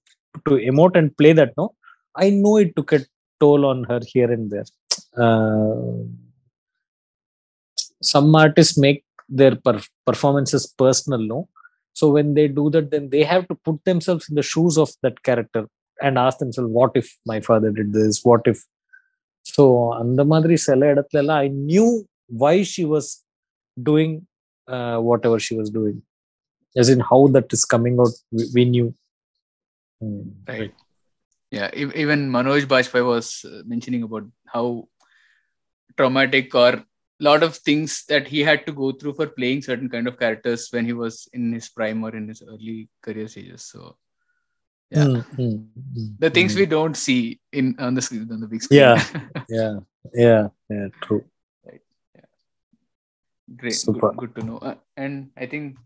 to emote and play that. No, I know it took a toll on her here and there. Uh, some artists make their per- performances personal, no. So when they do that, then they have to put themselves in the shoes of that character and ask themselves, "What if my father did this? What if?" So அந்த மாதிரி சில இடத்துல எல்லாம் I knew why she was doing uh, whatever she was doing, as in how that is coming out. We, we knew. Hmm. Right. Yeah. ev- Even Manoj Bajpayee was uh, mentioning about how traumatic or lot of things that he had to go through for playing certain kind of characters when he was in his prime or in his early career stages. So yeah, Hmm, hmm, hmm, the things hmm. we don't see in on the screen on the big screen. Yeah. [LAUGHS] yeah yeah yeah true Great. Super. Good, good to know. Uh, and I think,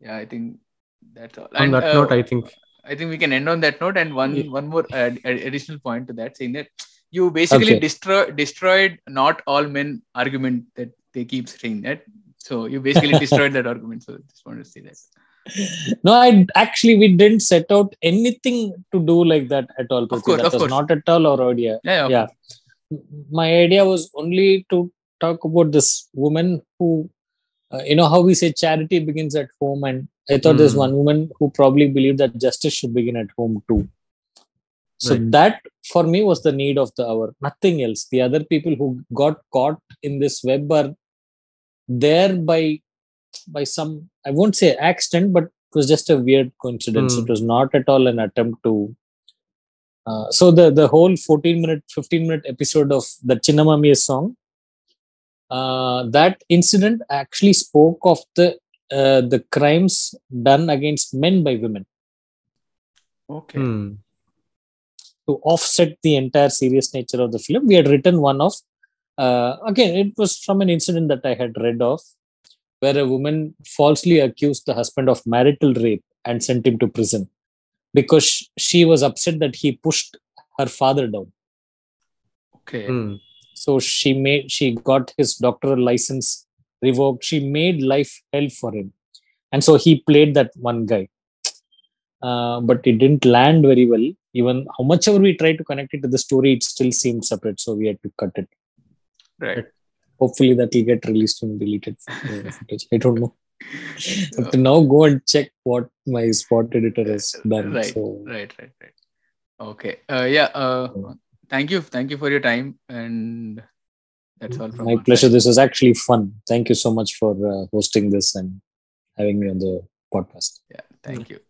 yeah, I think that's all. On and, that uh, note, I think I think we can end on that note. And one Yeah. one more ad- ad- additional point to that, saying that you basically Okay. destroy destroyed not all men argument that they keep saying that. So you basically [LAUGHS] destroyed that argument. So just wanted to say that. no i actually we didn't set out anything to do like that at all Prithvi. course, that of was course. not at all our idea Yeah, yeah. Yeah. my idea was only to talk about this woman who uh, you know how we say charity begins at home and i thought there's Hmm. one woman who probably believed that justice should begin at home too so Right. that for me was the need of the hour nothing else the other people who got caught in this web are there by by some i won't say accident but it was just a weird coincidence Hmm. it was not at all an attempt to uh, so the the whole 14 minute 15 minute episode of the chinnamami song uh, that incident actually spoke of the uh, the crimes done against men by women Okay. hmm. to offset the entire serious nature of the film we had written one of uh, again it was from an incident that i had read of where a woman falsely accused the husband of marital rape and sent him to prison because she was upset that he pushed her father down Okay. Hmm. So she made she got his doctoral license revoked she made life hell for him and so he played that one guy uh, but it didn't land very well even how much ever we tried to connect it to the story it still seemed separate so we had to cut it Right. hopefully that will get released and deleted footage [LAUGHS] i don't know I have to now go and check what my spot editor has done Right. so Right. Right. Right. Okay. Uh, yeah. Uh, thank you. Thank you for your time. And that's all from my pleasure this was actually fun thank you so much for uh, hosting this and having me on the podcast Yeah. Thank you.